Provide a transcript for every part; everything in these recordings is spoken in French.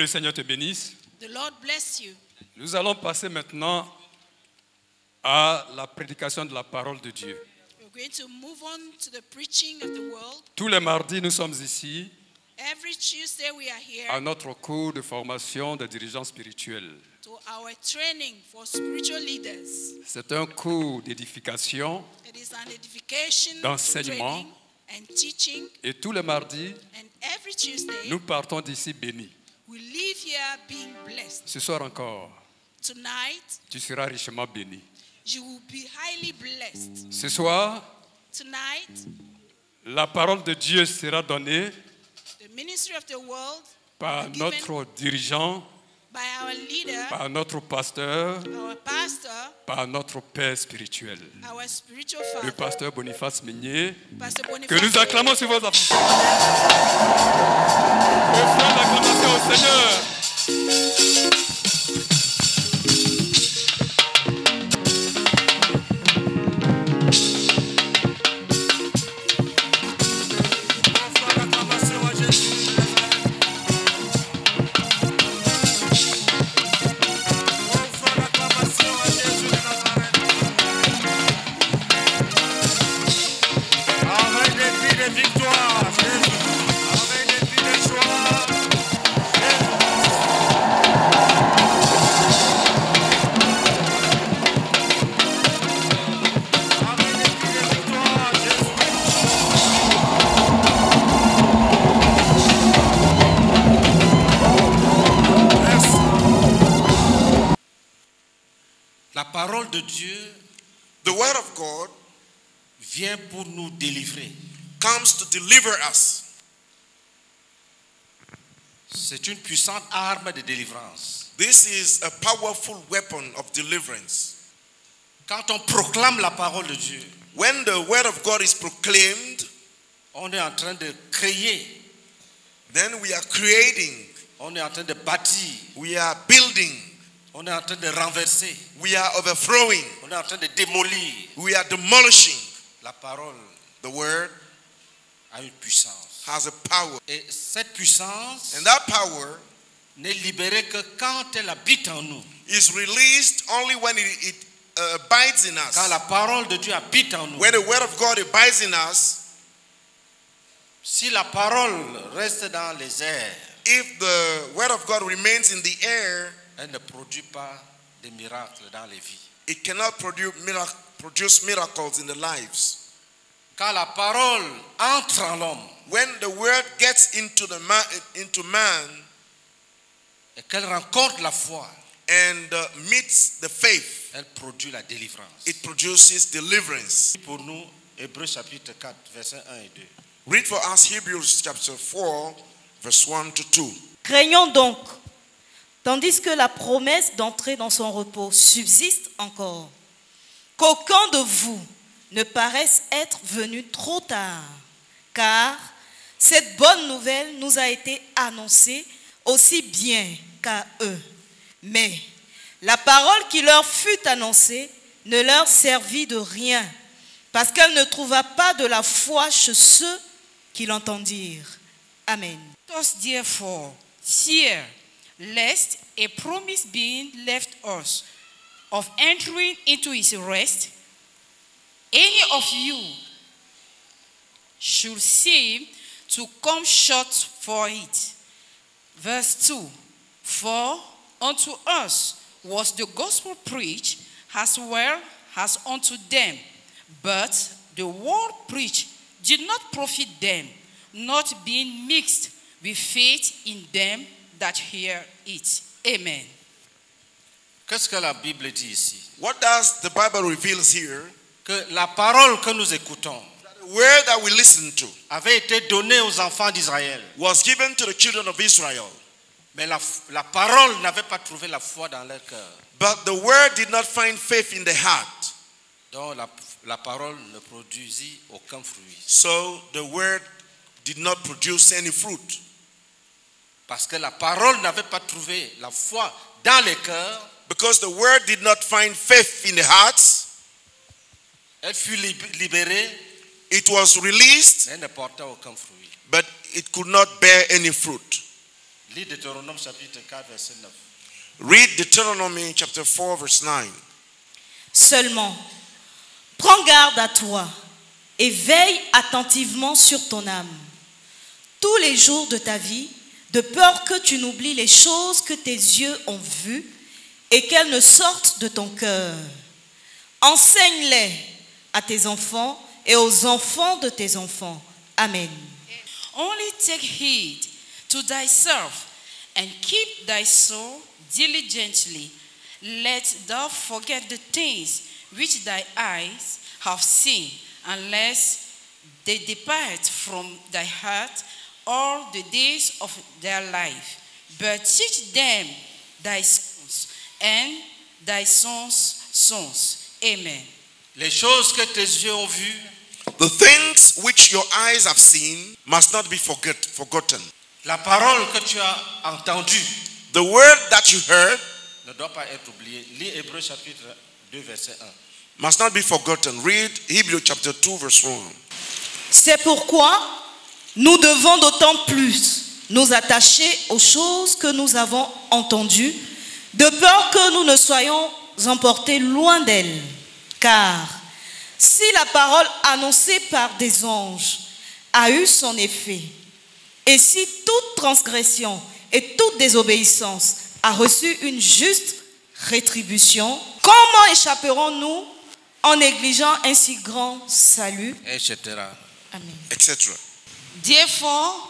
le Seigneur te bénisse. The Lord bless you. Nous allons passer maintenant à la prédication de la parole de Dieu. We're going to move on to the preaching of the world. Tous les mardis, nous sommes ici Every Tuesday we are here à notre cours de formation de dirigeants spirituels. to our training for spiritual leaders. C'est un cours d'édification It is an edification D'enseignement. training and teaching. et tous les mardis, And every Tuesday nous partons d'ici bénis. We leave here being blessed. Ce soir encore, Tonight tu seras richement béni. you will be highly blessed. Ce soir, Tonight la parole de Dieu sera donnée the ministry of the world par Given- notre dirigeant, by our leader, par notre pasteur, our pastor, par notre Père spirituel, our spiritual le pasteur Boniface Meunier, que nous acclamons sur vos enfants. Offrons l'acclamation au Seigneur. Parole de Dieu The word of God vient pour nous délivrer. comes to deliver us. C'est une puissante arme de délivrance. This is a powerful weapon of deliverance. Quand on proclame la parole de Dieu, When the word of God is proclaimed, on est en train de créer, then we are creating, on est en train de bâtir, we are building, on est en train de renverser, we are overthrowing, on est en train de démolir. we are demolishing. La parole The word a une puissance. has a power. Et cette puissance And that power n'est libérée que quand elle habite en nous. is released only when it, it uh, abides in Quand us. la parole de Dieu habite en nous. When the word of God abides in us, Si la parole reste dans les airs, if the word of God remains in the air, elle ne produit pas de miracles dans les vies. it cannot produce, mirac- produce miracles in the lives. Quand la parole entre en l'homme When the word gets into the man, into man et qu'elle rencontre la foi, and uh, meets the faith, elle produit la délivrance. it produces deliverance. Pour nous, Hébreux chapitre 4, versets 1 et 2. Read for us Hebrews chapter 4, verse 1 to 2. Craignons donc, tandis que la promesse d'entrer dans son repos subsiste encore, qu'aucun de vous ne paraisse être venu trop tard, car cette bonne nouvelle nous a été annoncée aussi bien qu'à eux. Mais la parole qui leur fut annoncée ne leur servit de rien, parce qu'elle ne trouva pas de la foi chez ceux qui l'entendirent. Amen. Let us therefore fear, lest a promise being left us of entering into his rest, any of you should seem to come short for it. Verse 2 For unto us was the gospel preached as well as unto them, but the word preached did not profit them, not being mixed with faith in them that hear it. Amen. Qu'est-ce que la Bible dit ici What does the Bible reveals here? Que la parole que nous écoutons The word that we listen to avait été donnée aux enfants d'Israël. was given to the children of Israel, Mais la, la parole n'avait pas trouvé la foi dans leur cœur. but the word did not find faith in the heart. Donc la, la parole ne produisit aucun fruit. So the word did not produce any fruit. Parce que la parole n'avait pas trouvé la foi dans les cœurs. Because the word did not find faith in the hearts, Elle fut lib- libérée, it was released, mais elle ne portait aucun fruit. but it could not bear any fruit. Lis Deutéronome chapitre 4, verset 9. Read Deuteronomy chapter 4, verse 9. Seulement, prends garde à toi et veille attentivement sur ton âme tous les jours de ta vie, de peur que tu n'oublies les choses que tes yeux ont vues et qu'elles ne sortent de ton cœur. Enseigne-les à tes enfants et aux enfants de tes enfants. Amen. Only take heed to thyself and keep thy soul diligently, lest thou forget the things which thy eyes have seen, unless they depart from thy heart all the days of their life. But teach them thy sons and thy sons' sons. Amen. Les choses que tes yeux ont vues The things which your eyes have seen must not be forget, forgotten. La parole que tu as entendue The word that you heard ne doit pas être oubliée. Lis Hébreu chapitre 2, verset 1. must not be forgotten. Read Hebrew chapter 2, verse 1. C'est pourquoi nous devons d'autant plus nous attacher aux choses que nous avons entendues, de peur que nous ne soyons emportés loin d'elles. Car si la parole annoncée par des anges a eu son effet, et si toute transgression et toute désobéissance a reçu une juste rétribution, comment échapperons-nous en négligeant un si grand salut? Etc. Amen. Etc. Therefore,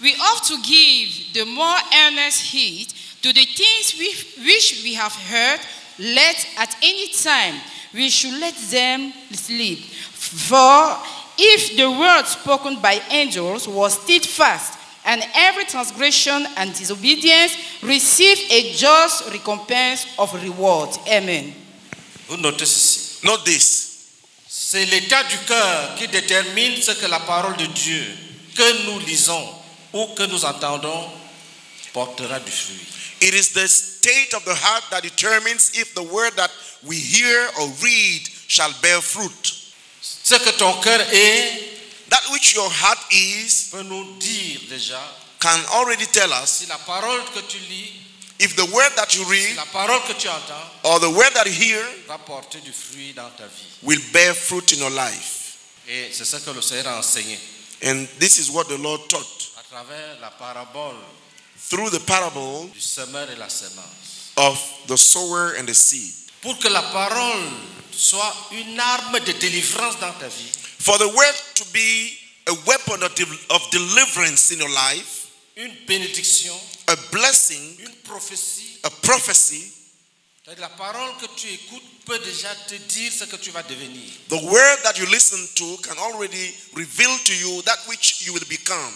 we ought to give the more earnest heed to the things which, we have heard, let at any time we should let them sleep. For if the word spoken by angels was steadfast, and every transgression and disobedience receive a just recompense of reward. Amen. Notez ceci. Note this. C'est l'état du cœur qui détermine ce que la parole de Dieu que nous lisons ou que nous entendons portera du fruit. It is the state of the heart that determines if the word that we hear or read shall bear fruit. Ce que ton cœur est That which your heart is peut nous dire déjà can already tell us si la parole que tu lis, if the word that you read la parole que tu entends or the word that you hear va porter du fruit dans ta vie. will bear fruit in your life. Et c'est ce que le Seigneur a enseigné And this is what the Lord taught à travers la parabole through the parable du semeur et la sémence. of the sower and the seed. Pour que la parole soit une arme de délivrance dans ta vie, For the word to be a weapon of deliverance in your life, une bénédiction, a blessing, une prophétie, a prophecy, la parole que tu écoutes peut déjà te dire ce que tu vas devenir. the word that you listen to can already reveal to you that which you will become.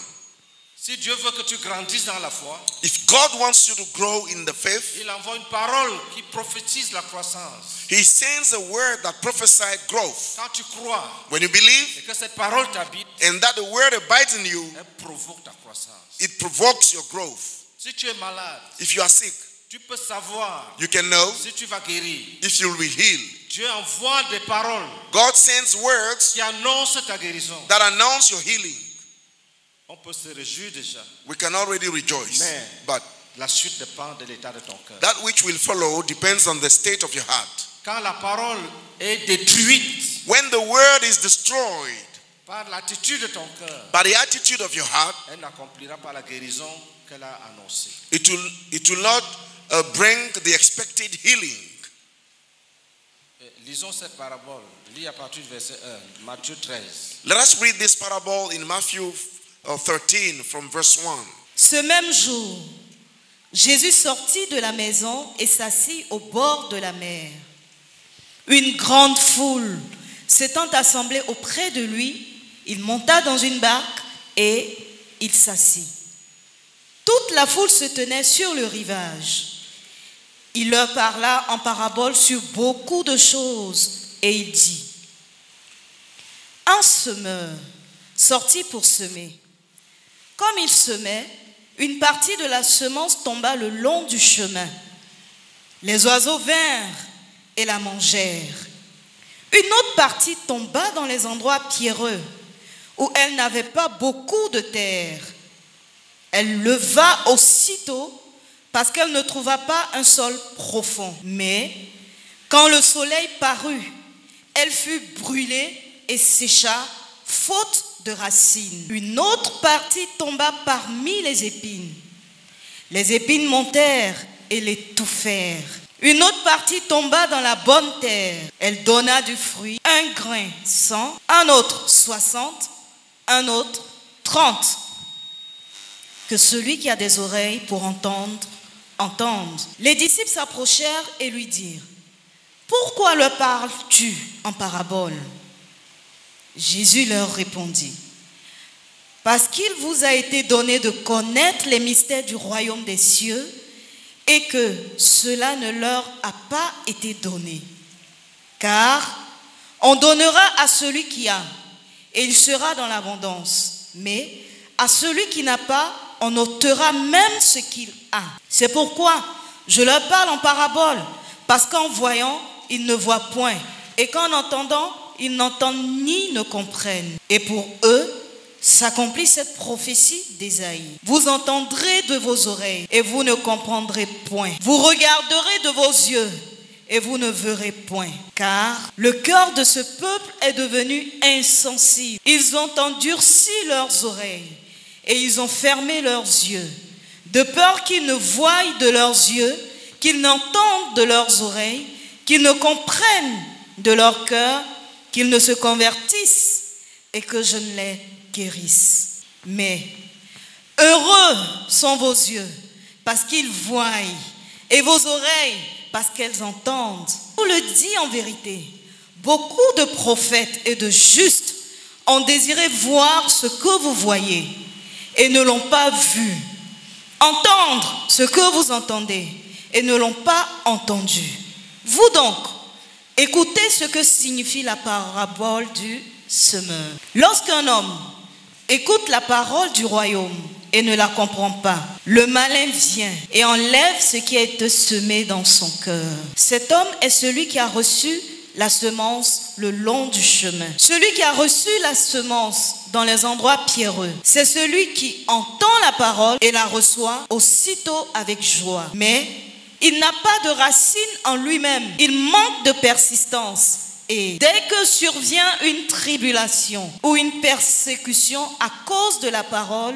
Si Dieu veut que tu grandisses dans la foi, If God wants you to grow in the faith, il envoie une parole qui prophétise la croissance. He sends a word that prophesied growth. Quand tu crois When you believe et que cette parole t'habite, and that the word abides in you, elle provoque ta croissance. it provokes your growth. Si tu es malade, If you are sick, tu peux savoir you can know si tu vas guérir. if you will be healed. Dieu envoie des paroles God sends words qui annoncent ta guérison. that announce your healing. On peut se réjouir déjà. We can already rejoice. Man. But La suite dépend de l'état de ton cœur. that which will follow depends on the state of your heart. Quand la parole est détruite When the word is destroyed par l'attitude de ton cœur, by the attitude of your heart, elle n'accomplira pas la guérison qu'elle a annoncée. it will, it will not uh, bring the expected healing. Lisons cette parabole. Lis à partir du verset 1, Matthieu 13. Let us read this parable in Matthew 13 from verse 1. Ce même jour, Jésus sortit de la maison et s'assit au bord de la mer. Une grande foule s'étant assemblée auprès de lui, il monta dans une barque et il s'assit. Toute la foule se tenait sur le rivage. Il leur parla en parabole sur beaucoup de choses et il dit, un semeur sortit pour semer. Comme il semait, une partie de la semence tomba le long du chemin. Les oiseaux vinrent et la mangèrent. Une autre partie tomba dans les endroits pierreux, où elle n'avait pas beaucoup de terre. Elle leva aussitôt parce qu'elle ne trouva pas un sol profond. Mais quand le soleil parut, elle fut brûlée et sécha, faute racines. Une autre partie tomba parmi les épines. Les épines montèrent et l'étouffèrent. Une autre partie tomba dans la bonne terre. Elle donna du fruit, un grain cent, un autre soixante, un autre trente. Que celui qui a des oreilles pour entendre, entende. Les disciples s'approchèrent et lui dirent, Pourquoi leur parles-tu en parabole? Jésus leur répondit, Parce qu'il vous a été donné de connaître les mystères du royaume des cieux et que cela ne leur a pas été donné. Car on donnera à celui qui a, et il sera dans l'abondance. Mais à celui qui n'a pas, on ôtera même ce qu'il a. C'est pourquoi je leur parle en parabole, parce qu'en voyant, ils ne voient point, et qu'en entendant, ils n'entendent ni ne comprennent. Et pour eux, s'accomplit cette prophétie d'Ésaïe. Vous entendrez de vos oreilles et vous ne comprendrez point. Vous regarderez de vos yeux et vous ne verrez point. Car le cœur de ce peuple est devenu insensible. Ils ont endurci leurs oreilles et ils ont fermé leurs yeux, de peur qu'ils ne voient de leurs yeux, qu'ils n'entendent de leurs oreilles, qu'ils ne comprennent de leur cœur, qu'ils ne se convertissent et que je ne les guérisse. Mais heureux sont vos yeux parce qu'ils voient et vos oreilles parce qu'elles entendent. Je vous le dis en vérité, beaucoup de prophètes et de justes ont désiré voir ce que vous voyez et ne l'ont pas vu. Entendre ce que vous entendez et ne l'ont pas entendu. Vous donc, écoutez ce que signifie la parabole du semeur. Lorsqu'un homme écoute la parole du royaume et ne la comprend pas, le malin vient et enlève ce qui a été semé dans son cœur. Cet homme est celui qui a reçu la semence le long du chemin. Celui qui a reçu la semence dans les endroits pierreux, c'est celui qui entend la parole et la reçoit aussitôt avec joie. Mais il n'a pas de racine en lui-même. Il manque de persistance. Et dès que survient une tribulation ou une persécution à cause de la parole,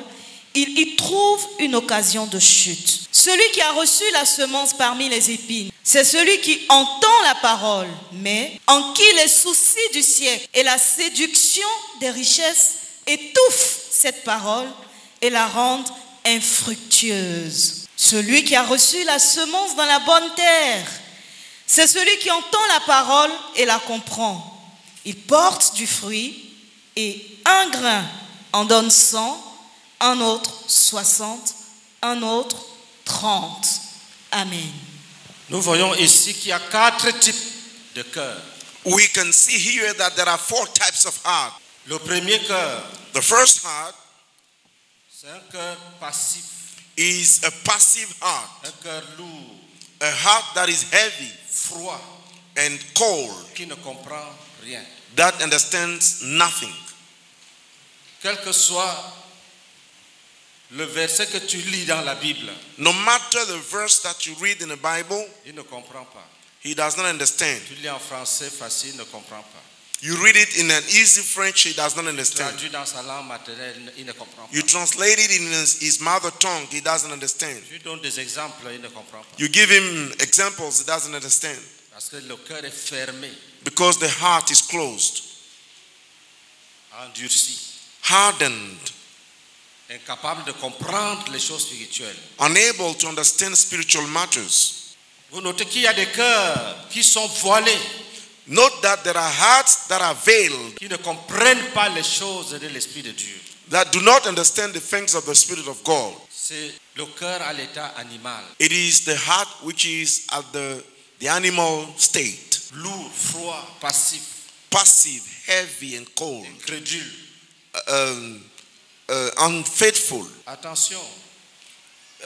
il y trouve une occasion de chute. Celui qui a reçu la semence parmi les épines, c'est celui qui entend la parole, mais en qui les soucis du siècle et la séduction des richesses étouffent cette parole et la rendent infructueuse. Celui qui a reçu la semence dans la bonne terre, c'est celui qui entend la parole et la comprend. Il porte du fruit et un grain en donne cent, un autre soixante, un autre trente. Amen. Nous voyons ici qu'il y a quatre types de cœurs. We can see here that there are four types of heart. Le premier cœur, The first heart c'est un cœur passif, is a passive heart, un cœur lourd, a heart that is heavy froid, and cold, qui ne comprend rien. that understands nothing. Quel que soit le verset que tu lis dans la Bible, No matter the verse that you read in the Bible, il ne comprend pas. he does not understand. Tu lis en français facile, il ne comprend pas. You read it in an easy French, he does not understand. Traduit dans sa langue maternelle, il ne comprend pas. You translate it in his, mother tongue, he doesn't understand. Tu donnes des exemples, il ne comprend pas. You give him examples, he doesn't understand. Parce que le cœur est fermé, Because the heart is closed, hardened, incapable de comprendre les choses spirituelles. unable to understand spiritual matters. Vous notez qu'il y a des cœurs qui sont voilés, Note that there are hearts that are veiled, qui ne comprennent pas les choses de l'Esprit de Dieu. that do not understand the things of the Spirit of God. C'est le cœur à l'état animal, It is the heart which is at the, the animal state, lourd, froid, passif, passive, heavy, and cold, incrédule. um, uh, unfaithful. Attention,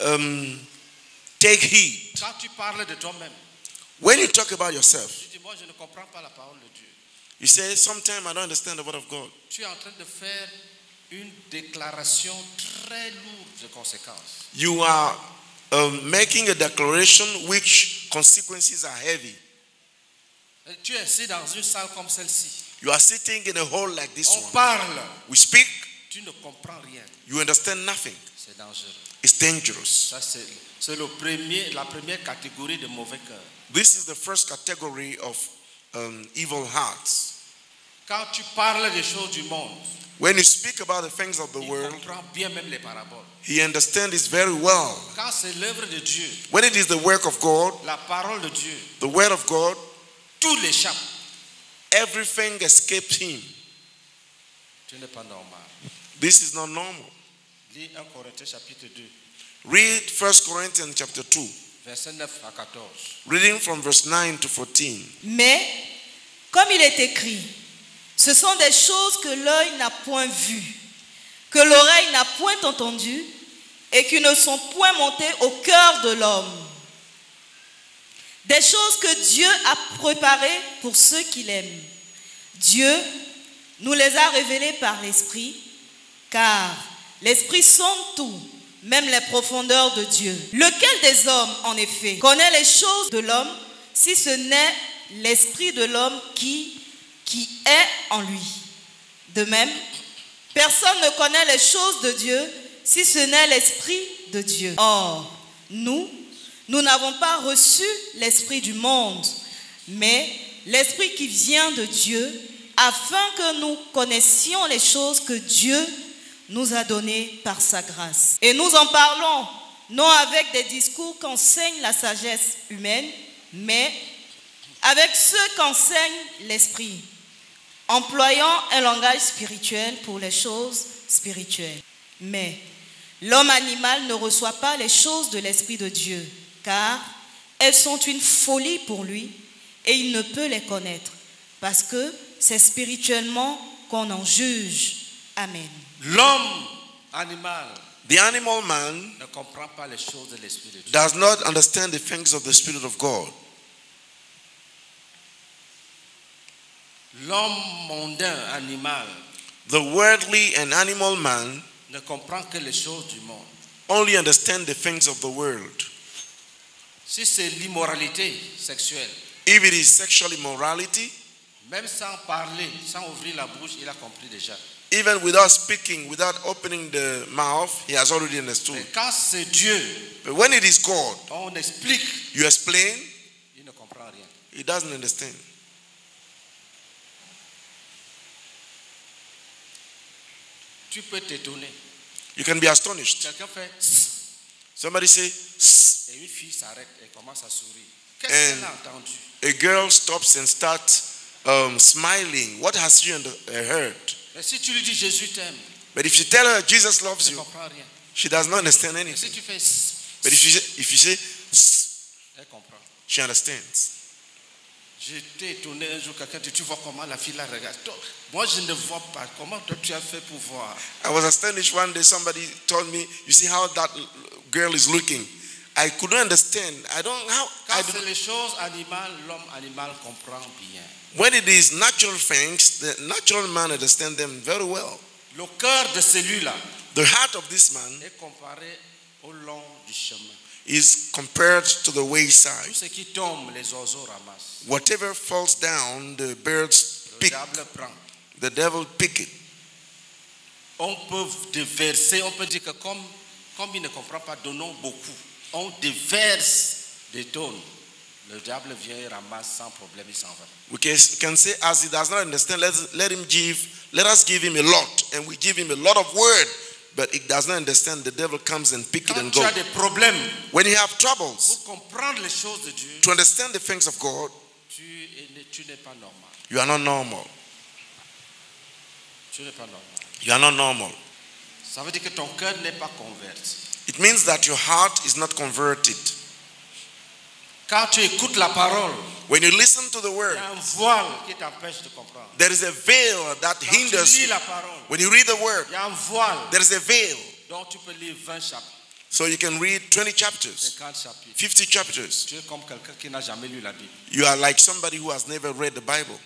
Um, take heed. quand tu parles de toi-même, When you talk about yourself, moi je ne comprends pas la parole de Dieu. you say, Sometimes I don't understand the word of God. Tu es en train de faire une déclaration très lourde de conséquences. You are um, making a declaration which consequences are heavy. Et Tu es assis dans une salle comme celle-ci. You are sitting in a hall like this On one. parle, We speak, tu ne comprends rien. you understand nothing. C'est dangereux. It's dangerous. Ça, c'est c'est le premier, la première catégorie de mauvais cœur. This is the first category of um, evil hearts. Quand tu parles des choses du monde, When you speak about the things of the world, bien même les paraboles. he understands it very well. Quand c'est de Dieu, When it is the work of God, la parole de Dieu, the word of God, everything escapes him. Tu n'es pas normal. This is not normal. Lis 1 Corinthiens chapitre 2, Read 1 Corinthians chapter 2, versets 9 à 14. reading from verse 9 to 14. Mais, comme il est écrit, ce sont des choses que l'œil n'a point vues, que l'oreille n'a point entendues, et qui ne sont point montées au cœur de l'homme. Des choses que Dieu a préparées pour ceux qui l'aiment. Dieu nous les a révélées par l'Esprit, car l'Esprit sonde tout, même les profondeurs de Dieu. Lequel des hommes, en effet, connaît les choses de l'homme, si ce n'est l'Esprit de l'homme qui, qui est en lui? De même, personne ne connaît les choses de Dieu, si ce n'est l'Esprit de Dieu. Or, nous, nous n'avons pas reçu l'Esprit du monde, mais l'Esprit qui vient de Dieu, afin que nous connaissions les choses que Dieu nous a données par sa grâce. Et nous en parlons, non avec des discours qu'enseigne la sagesse humaine, mais avec ceux qu'enseigne l'Esprit, employant un langage spirituel pour les choses spirituelles. Mais l'homme animal ne reçoit pas les choses de l'Esprit de Dieu, car elles sont une folie pour lui et il ne peut les connaître, parce que c'est spirituellement qu'on en juge. Amen. L'homme animal The animal man ne comprend pas les choses de l'Esprit de Dieu. does not understand the things of the Spirit of God. L'homme mondain animal The worldly and animal man ne comprend que les choses du monde. only understand the things of the world. Si c'est l'immoralité sexuelle, If it is sexual immorality, même sans parler, sans ouvrir la bouche, il a compris déjà. Even without speaking, without opening the mouth, he has already understood. Mais quand c'est Dieu, But when it is God, on explique, you explain, il ne comprend rien. he doesn't understand. Tu peux t'étonner. You can be astonished. Quelqu'un fait Somebody say, "Sss." et une fille s'arrête et commence à sourire. Qu'est-ce And- qu'elle a entendu a girl stops and starts um, smiling. What has she uh, heard? Mais si tu lui dis Jésus t'aime, But if you tell her Jesus loves you, she does not understand Mais si anything. tu fais But if you say, if you say elle comprend. she understands. J'étais étonné un jour, quelqu'un dit, tu vois comment la fille la regarde. Moi, je ne vois pas. Comment toi, tu as fait pour voir? I was astonished one day. Somebody told me, "You see how that girl is looking?" I couldn't understand. I don't how. Quand I c'est don't, les choses animales, l'homme animal comprend bien. when it is natural things, the natural man understands them very well. Le cœur de celui-là The heart of this man est comparé au long du chemin. is compared to the Tout wayside. ce qui tombe, les oiseaux ramassent. Whatever falls down, the birds Le pick. diable prend. The devil pick it. On peut déverser, on peut dire que comme, comme il ne comprend pas, donnons beaucoup. On déverse des tonnes. Le diable vient et ramasse sans problème, il s'en va. We can, can say, as he does not understand, let, let him give, let us give him a lot, and we give him a lot of word, but he does not understand. The devil comes and pick it and tu go. as des problèmes When you have troubles, pour comprendre les choses de Dieu, to understand the things of God, tu, es- tu n'es pas normal. you are not normal. Tu n'es pas normal. You are not normal. Ça veut dire que ton cœur n'est pas converti. It means that your heart is not converted. Quand tu écoutes la parole, When you listen to the word, a un voile qui de there is a veil that Quand hinders you. parole, When you read the word, y a un voile there is a veil. dont tu peux lire 20 So you can read 20 chapters, 50 chapters. Tu es comme qui lu la Bible. You are like somebody who has never read the Bible.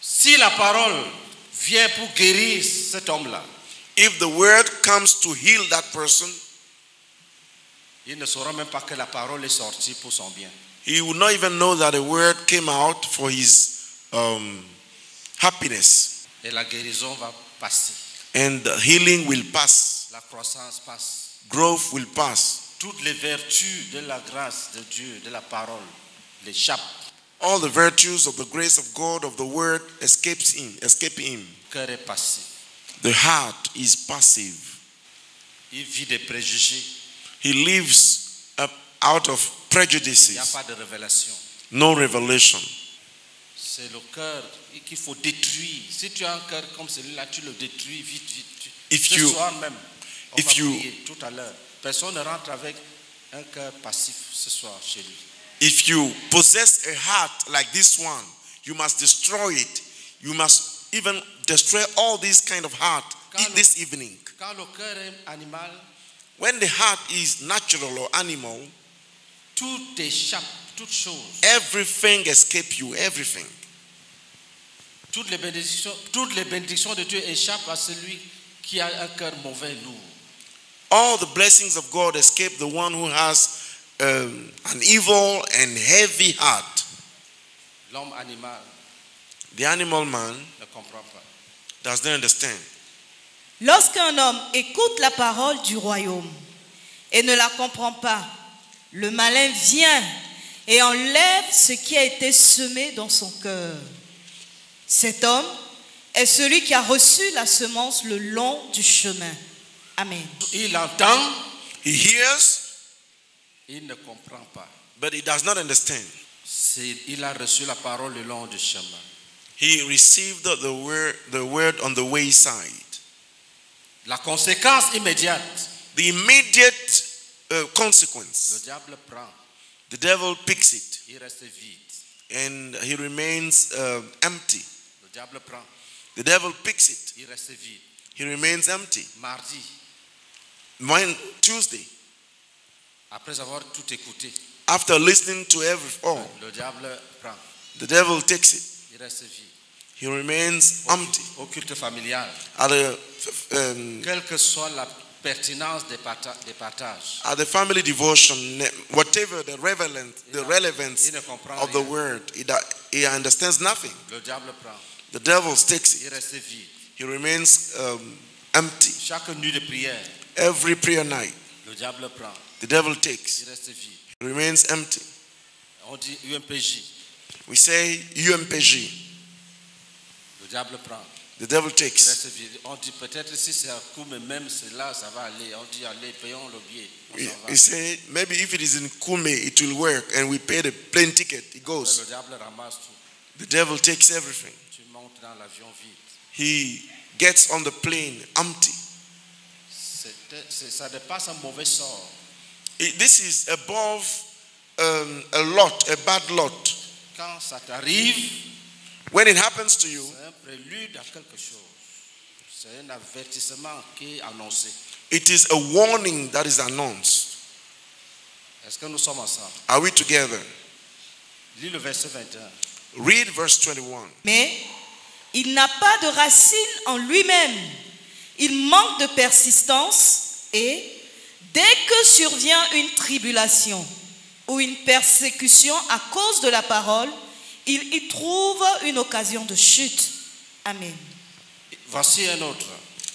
Si la parole vient pour guérir cet homme-là, If the word comes to heal that person, il ne saura même pas que la parole est sortie pour son bien. he would not even know that a word came out for his um, happiness. Et la guérison va passer. And the healing will pass, La croissance passe. growth will pass. Toutes les vertus de la grâce de Dieu, de la parole, l'échappent. All the virtues of the grace of God, of the word, escapes him, escape him. Le cœur est passif. The heart is passive. Il vit des préjugés. He lives up out of Il n'y a prejudices, pas de révélation. no revelation. C'est le cœur qu'il faut détruire. Si tu as un cœur comme celui-là, tu le détruis vite, vite. If Ce you- soir même, on if va you- prier tout à l'heure. Personne ne rentre avec un cœur passif ce soir chez lui. If you possess a heart like this one, you must destroy it. You must even destroy all these kind of heart Quand le- this evening. Quand le cœur est animal, When the heart is natural or animal, tout échappe, toute chose. everything escape you, everything. Toutes les bénédictions, toutes les bénédictions de Dieu échappent à celui qui a un cœur mauvais, lourd. All the blessings of God escape the one who has um, an evil and heavy heart. L'homme animal The animal man ne comprend pas. does not understand. Lorsqu'un homme écoute la parole du royaume et ne la comprend pas, le malin vient et enlève ce qui a été semé dans son cœur. Cet homme est celui qui a reçu la semence le long du chemin. Amen. Il entend, He hears, il ne comprend pas. but he does not understand. Il a reçu la parole le long du chemin. He received the word, the word on the wayside. La conséquence immédiate, The immediate uh, le consequence, diable prend, the devil picks it il reste vide. and he remains uh, empty. Le diable prend, The devil picks it, il reste vide. he remains empty. Mardi, Mon- Tuesday, après avoir tout écouté, after listening to every all, le diable prend, the devil takes it. il reste vide. He remains empty. Au culte familial, At the, um, quelle que soit la pertinence des, parta- des partages, at the family devotion, whatever the relevant, the relevance il ne comprend of the word, he, he understands nothing. Le diable prend, The devil takes it. He remains um, empty. Chaque nuit de prière, Every prayer night, le diable prend, the devil takes. il reste vide. He remains empty. On dit UMPJ, We say UMPG. Le diable prend, The devil il takes. On dit peut-être si c'est un coup, mais même c'est là, ça va aller. On dit allez, payons le billet. We say maybe if it is in Kume, it will work, and we pay the plane ticket. It goes. Le diable ramasse tout. The devil takes everything. Tu montes dans l'avion vide. He gets on the plane empty. C'était- c'est- ça dépasse un mauvais sort. It- this is above um, a lot, a bad lot. Quand ça t'arrive, When it happens to you, c'est un prélude à quelque chose. C'est un avertissement qui est annoncé. it is a warning that is announced. Est-ce que nous sommes ensemble? Are we together? Lis le verset 21. Read verse 21. Mais il n'a pas de racine en lui-même. Il manque de persistance et dès que survient une tribulation ou une persécution à cause de la parole, il y trouve une occasion de chute. Amen. Voici un autre.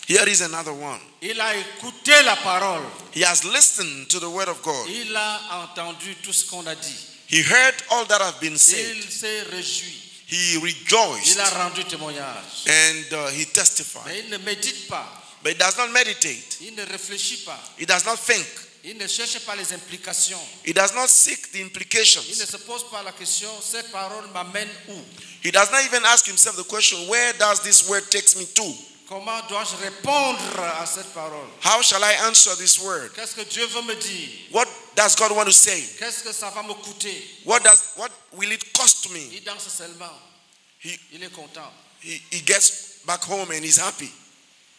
Here is another one. Il a écouté la parole. He has listened to the word of God. Il a entendu tout ce qu'on a dit. He heard all that have been said. Il s'est réjoui. He rejoiced Il a rendu témoignage. and uh, he testified. Mais il ne médite pas. But he does not meditate. Il ne réfléchit pas. He does not think. Il ne cherche pas les implications. He does not seek the Il ne implications. se pose pas la question, cette parole m'amène où? He does not even ask himself the question, where does this word takes me to? Comment dois-je répondre à cette parole? How shall I answer this word? Qu'est-ce que Dieu veut me dire? What does God want to say? Qu'est-ce que ça va me coûter? What does what will it cost me? Il danse seulement. He, Il est content. he, he gets back home and he's happy.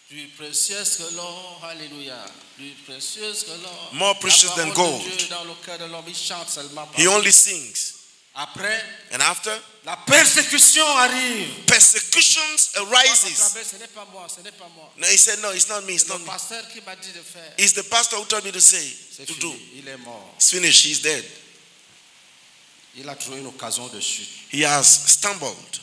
Plus précieuse que l'or, alléluia. Plus précieuse que l'or. More precious than gold. Dieu dans le cœur de l'homme, il chante seulement. He only sings. Après, And after, la persécution arrive. persecutions arises. Ce n'est pas moi, ce n'est pas moi. No, he said, no, it's not me, it's not me. pasteur qui m'a dit de faire. It's the pastor who told me to say, to do. il est mort. It's finished, he's dead. Il a trouvé une occasion de chute. He has stumbled.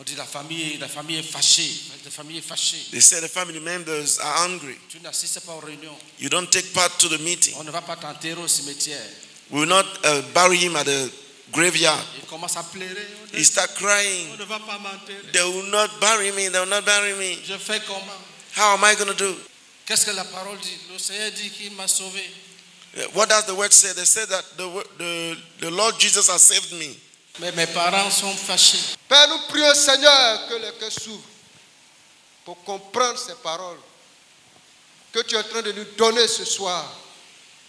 On dit la famille, la famille est fâchée. La famille est fâchée. They said the family members are angry. Tu n'assistes pas aux réunions. You don't take part to the meeting. On ne va pas t'enterrer au cimetière. We will not uh, bury him at the graveyard. Il commence à pleurer. He start on crying. ne va pas m'enterrer. They will not bury me. They will not bury me. Je fais comment How am I going to do? Qu'est-ce que la parole dit Le Seigneur dit qu'il m'a sauvé. Uh, What does the word say? They say that the, the, the Lord Jesus has saved me. Mais mes parents sont fâchés. Père, nous prions, Seigneur, que les cœurs s'ouvrent pour comprendre ces paroles que tu es en train de nous donner ce soir.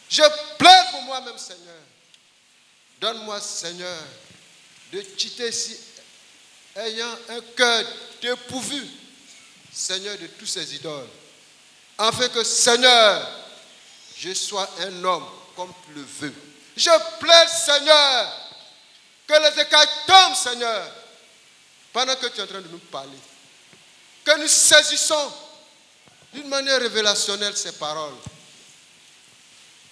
Je plaide pour moi-même, Seigneur. Donne-moi, Seigneur, de quitter ici ayant un cœur dépourvu, Seigneur, de tous ces idoles. Afin que, Seigneur, je sois un homme comme tu le veux. Je plaide, Seigneur, que les écailles tombent, Seigneur, pendant que tu es en train de nous parler. Que nous saisissons d'une manière révélationnelle ces paroles.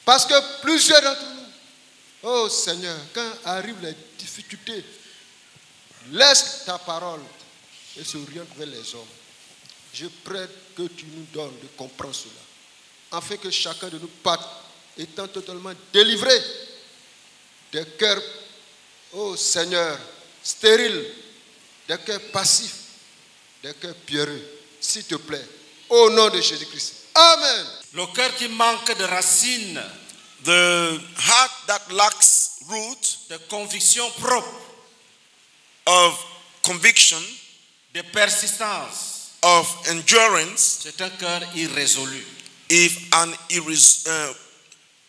Parce que plusieurs d'entre nous, oh Seigneur, quand arrivent les difficultés, laisse ta parole et s'oriente vers les hommes. Je prie que tu nous donnes de comprendre cela, afin que chacun de nous parte étant totalement délivré des cœurs, oh Seigneur, stériles, des cœurs passifs, des cœurs pierreux, s'il te plaît, au nom de Jésus-Christ. Amen. Le cœur qui manque de racines, The heart that lacks root de conviction propre, of conviction, de persistance, of endurance, c'est un cœur irrésolu. if an irres- uh,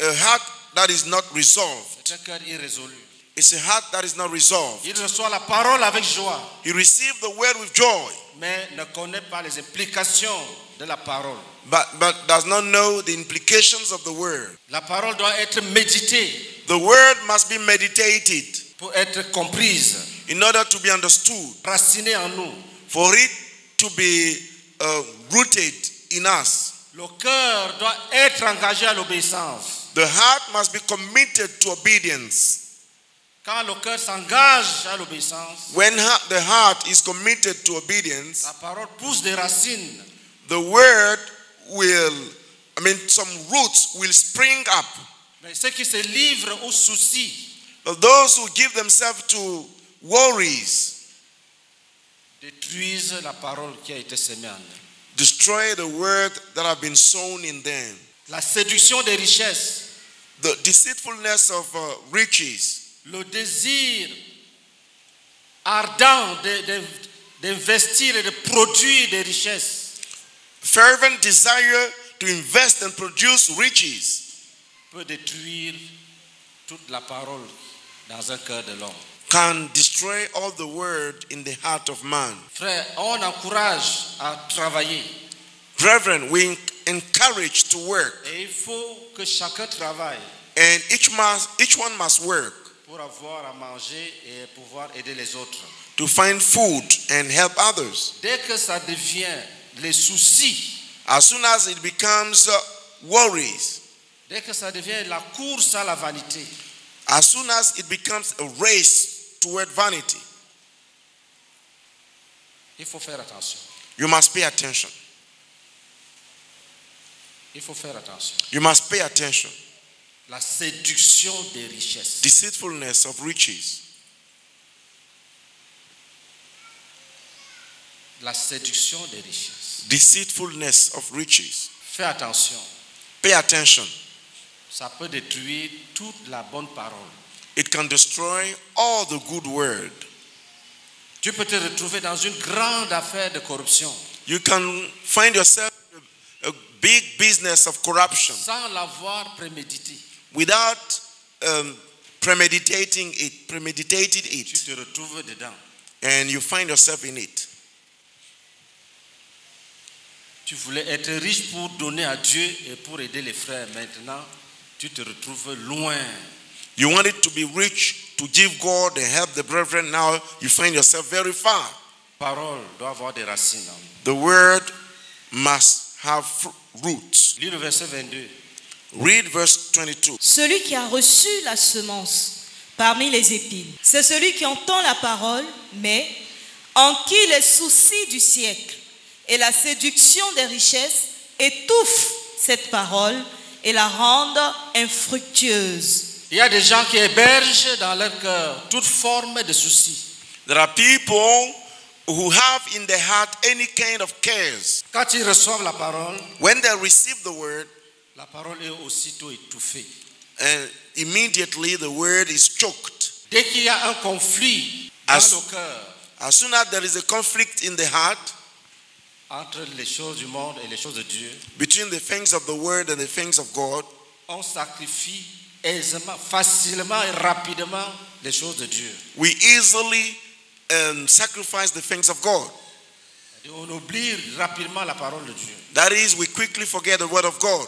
a heart that is not resolved, C'est un cœur irrésolu. It's a heart that is not resolved. Il reçoit la parole avec joie, He received the word with joy, mais ne connaît pas les implications de la parole. but, but does not know the implications of the word. La parole doit être méditée The word must be meditated pour être comprise, in order to be understood, racinée en nous. for it to be uh, rooted in us. Le cœur doit être engagé à l'obéissance. The heart must be committed to obedience. Quand le cœur s'engage à l'obéissance, When the heart is committed to obedience, la parole pousse des racines. the word will, I mean, some roots will spring up. Mais ceux qui se livrent aux soucis those who give themselves to worries détruisent la parole qui a été sémée en eux. destroy the word that have been sown in them. La séduction des richesses, The deceitfulness of uh, riches, le désir ardent de- de- d'investir et de produire des richesses. Fervent desire to invest and produce riches. Peut détruire toute la parole dans un cœur de l'homme. can destroy all the word in the heart of man. Frère, on encourage à travailler. Brethren, we encourage to work, et il faut que chacun travaille. And each must, each one must work pour avoir à manger et pouvoir aider les autres. to find food and help others. Dès que ça devient les soucis, As soon as it becomes uh, worries, dès que ça devient la course à la vanité, as soon as it becomes a race toward vanity, il faut faire attention. you must pay attention. Il faut faire attention. You must pay attention. La séduction des richesses. Deceitfulness of riches, La séduction des richesses. deceitfulness of riches. Fais attention. Pay attention. Ça peut détruire toute la bonne parole. It can destroy all the good word. Tu peux te retrouver dans une grande affaire de corruption You can find yourself a a big business of corruption sans l'avoir prémédité. Without um, premeditating it, premeditated it, te retrouves dedans. and you find yourself in it. Tu voulais être riche pour donner à Dieu et pour aider les frères. Maintenant, tu te retrouves loin. You wanted to be rich to give God and help the brethren, now you find yourself very far. Parole doit avoir des racines. The word must have roots. Lis le verset 22. Read verse 22. Celui qui a reçu la semence parmi les épines, c'est celui qui entend la parole, mais en qui les soucis du siècle et la séduction des richesses étouffent cette parole et la rendent infructueuse. Il y a des gens qui hébergent dans leur cœur toute forme de souci. There are people who have in their heart any kind of cares. Quand ils reçoivent la parole, When they receive the word, la parole est aussitôt étouffée. and immediately the word is choked. Dès qu'il y a un conflit dans As- le cœur As soon as there is a conflict in the heart entre les choses du monde et les choses de Dieu, between the things of the word and the things of God, on sacrifie aisément, facilement et rapidement les choses de Dieu. we easily um, sacrifice the things of God. On oublie rapidement la parole de Dieu. That is, we quickly forget the word of God.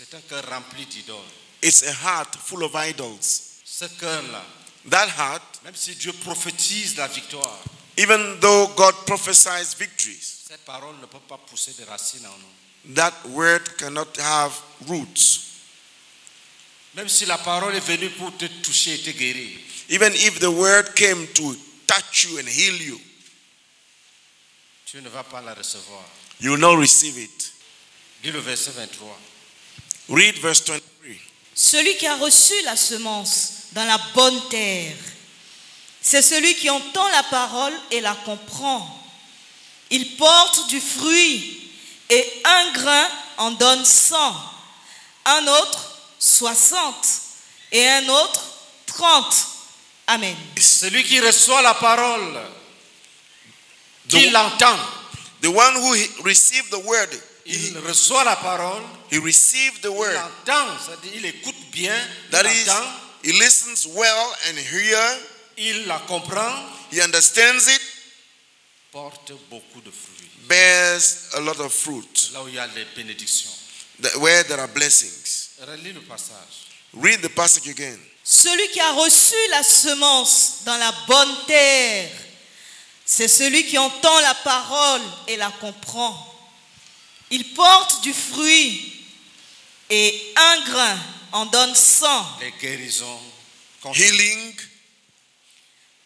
C'est un cœur rempli d'idoles. It's a heart full of idols. Ce cœur-là, That heart, même si Dieu prophétise la victoire, even though God prophesies victories, cette parole ne peut pas pousser des racines en nous. that word cannot have roots. Même si la parole est venue pour te toucher et te guérir, Even if the word came to touch you and heal you, tu ne vas pas la recevoir. you will not receive it. Dis le verset 23. Read verse 23. Celui qui a reçu la semence dans la bonne terre, c'est celui qui entend la parole et la comprend. Il porte du fruit et un grain en donne cent, un autre soixante et un autre trente. Amen. Celui qui reçoit la parole, qui l'entend, The one who received the word, il reçoit la parole, he received the il word. entend, c'est-à-dire il écoute bien, That il is, entend, he listens well and hear, il la comprend, he understands it, porte beaucoup de fruits. bears a lot of fruit, Là où il y a les bénédictions. that- where there are blessings. Relis le passage. Read the passage again. Celui qui a reçu la semence dans la bonne terre, c'est celui qui entend la parole et la comprend. Il porte du fruit et un grain en donne cent, Les guérisons, Healing,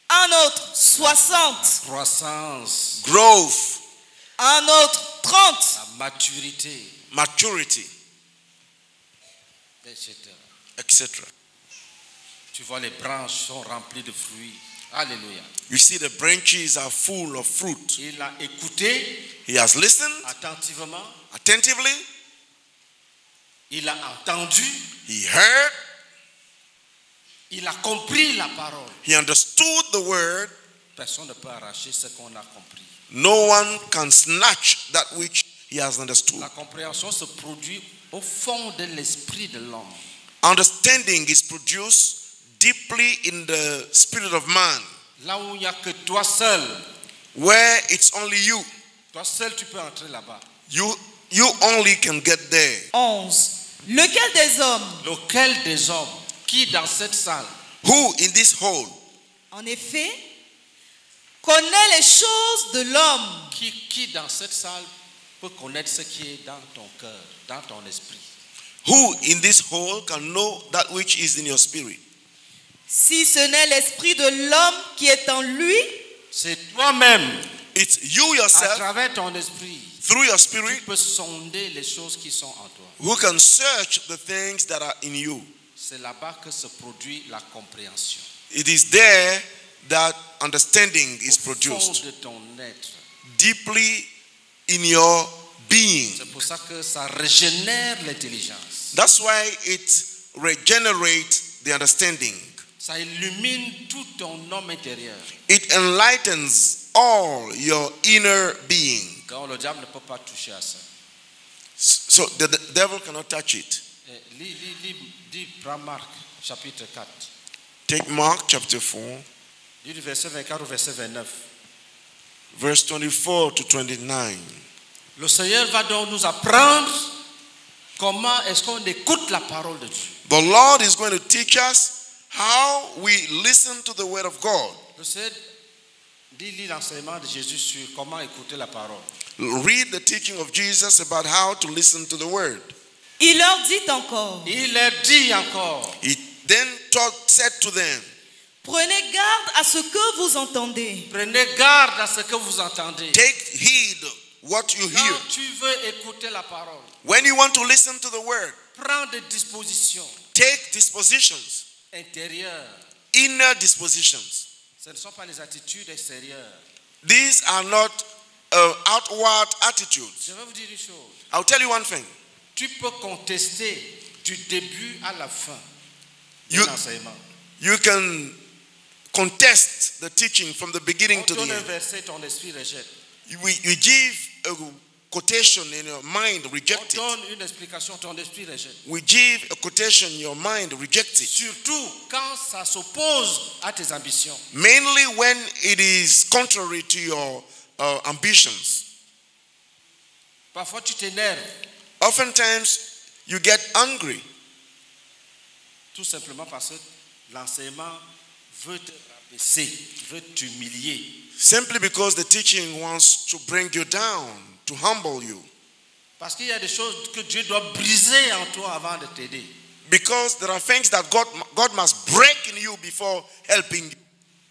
un autre soixante, croissance, growth, un autre trente. la maturité, maturity, etc. etc. Tu vois, les branches sont remplies de fruits. Alléluia. You see, the branches are full of fruit. Il a écouté He has listened attentivement, attentively, il a entendu, he heard, il a compris la parole. he understood the word. Personne ne peut arracher ce qu'on a compris. No one can snatch that which he has understood. La compréhension se produit au fond de l'esprit de l'homme. Understanding is produced deeply in the spirit of man, Là où il n'y a que toi seul, where it's only you. toi seul tu peux entrer là-bas. You you only can get there. 11. Lequel des hommes, Lequel des hommes qui dans cette salle Who in this hole en effet, connaît les choses de l'homme qui, qui dans cette salle peut connaître ce qui est dans ton cœur, dans ton esprit? Who in this hole can know that which is in your spirit? Si ce n'est l'esprit de l'homme qui est en lui C'est toi-même, It's you à yourself travers ton esprit, through your tu spirit peux sonder les choses qui sont en toi. who can search the things that are in you. C'est là-bas que se produit la compréhension. It is there that understanding is Au fond produced de ton être. deeply in your being. C'est pour ça que ça régénère l'intelligence. That's why it regenerates the understanding. Ça illumine tout ton homme intérieur. It enlightens all your inner being. Quand le diable ne peut pas toucher à ça. So the, the devil cannot touch it. Eh, Lis, lis, lis, Marc, chapitre 4. Take Mark chapter 4, Lis du verset 24 au verset 29. verse 24 to 29. Le Seigneur va donc nous apprendre comment est-ce qu'on écoute la parole de Dieu. The Lord is going to teach us how we listen to the word of God. L'enseignement de Jésus sur comment écouter la parole. Read the teaching of Jesus about how to listen to the word. Il leur dit encore, Il leur dit encore, He then taught, said to them, prenez garde à ce que vous entendez. prenez garde à ce que vous entendez. Take heed what you hear. Quand tu veux écouter la parole, When you want to listen to the word, prends des dispositions take dispositions, intérieures. inner dispositions. Ce ne sont pas les attitudes extérieures. These are not uh, outward attitudes. Je vais vous dire une chose. I'll tell you one thing. Tu peux contester du début à la fin You- l'enseignement. You can contest the teaching from the beginning On to the end. verset, ton esprit rejette. You, we- give a quotation in your mind, reject it. donne une explication, ton esprit rejette. We give a quotation, in your mind rejects it. Surtout quand ça s'oppose à tes ambitions. Mainly when it is contrary to your uh, ambitions. Parfois tu t'énerves Oftentimes, you get angry tout simplement parce que l'enseignement veut te rabaisser, veut t'humilier. simply because the teaching wants to bring you down, to humble you. Parce qu'il y a des choses que Dieu doit briser en toi avant de t'aider. Because there are things that God, God must break in you before helping you.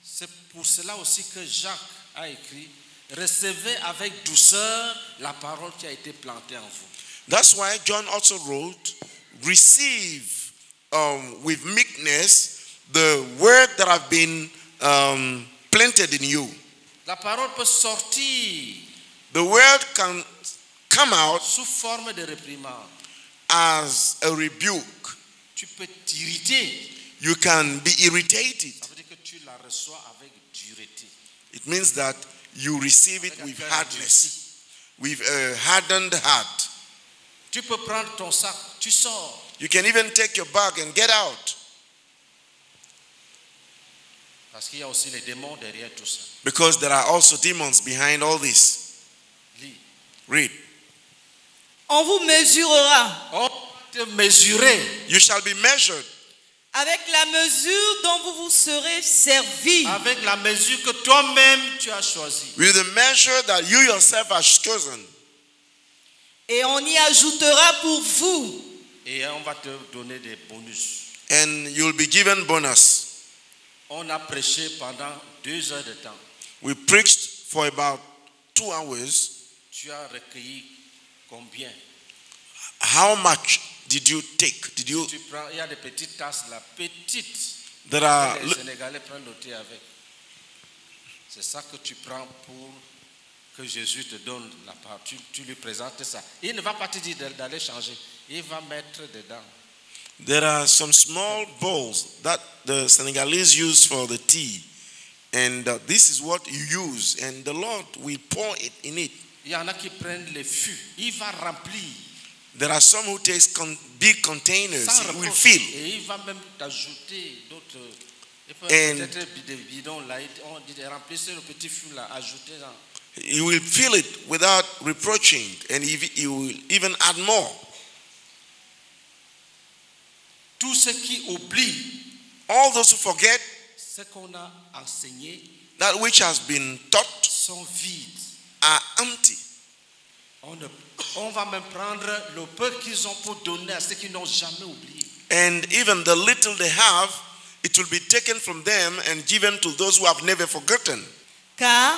C'est pour cela aussi que Jacques a écrit Recevez avec douceur la parole qui a été plantée en vous. That's why John also wrote, receive um, with meekness the word that have been um, planted in you. La parole peut sortir The word can come out sous forme de réprimande. as a rebuke. Tu peux t'irriter. You can be irritated. Ça veut dire que tu la reçois avec dureté. It means that you receive it with hardness, with a hardened heart. Tu peux prendre ton sac, tu sors. You can even take your bag and get out Parce qu'il y a aussi les démons derrière tout ça. because there are also demons behind all this. Read. On vous mesurera On te mesurer You shall be measured avec la mesure dont vous vous serez servi. avec la mesure que toi-même tu as choisie. with the measure that you yourself have chosen, Et on y ajoutera pour vous. Et on va te donner des bonus. and you'll be given bonus. On a prêché pendant deux heures de temps. We preached for about two hours. Tu as recueilli combien? How much did you take? Did you? Tu prends, il y a des petites tasses là, petites. There are. Les Sénégalais prennent le thé avec. C'est ça que tu prends pour que Jésus te donne la part. Tu, tu lui présentes ça. Il ne va pas te dire d'aller changer. Il va mettre dedans. There are some small bowls that the Senegalese use for the tea, and uh, this is what you use, and the Lord will pour it in it. Il y en a qui prennent les fûts. Il va remplir. There are some who take con- big containers, Sans it will fill. Et il va même t'ajouter d'autres. Il peut-être des bidons là. il- On dit remplissez le petit fût là, ajoutez là. He will fill it without reproaching, and he, he will even add more. Tous ceux qui oublient All those who forget ce qu'on a enseigné that which has been taught sont vides. Are empty. On, ne- on va même prendre le peu qu'ils ont pour donner à ceux qui n'ont jamais oublié. And even the little they have, it will be taken from them and given to those who have never forgotten. Car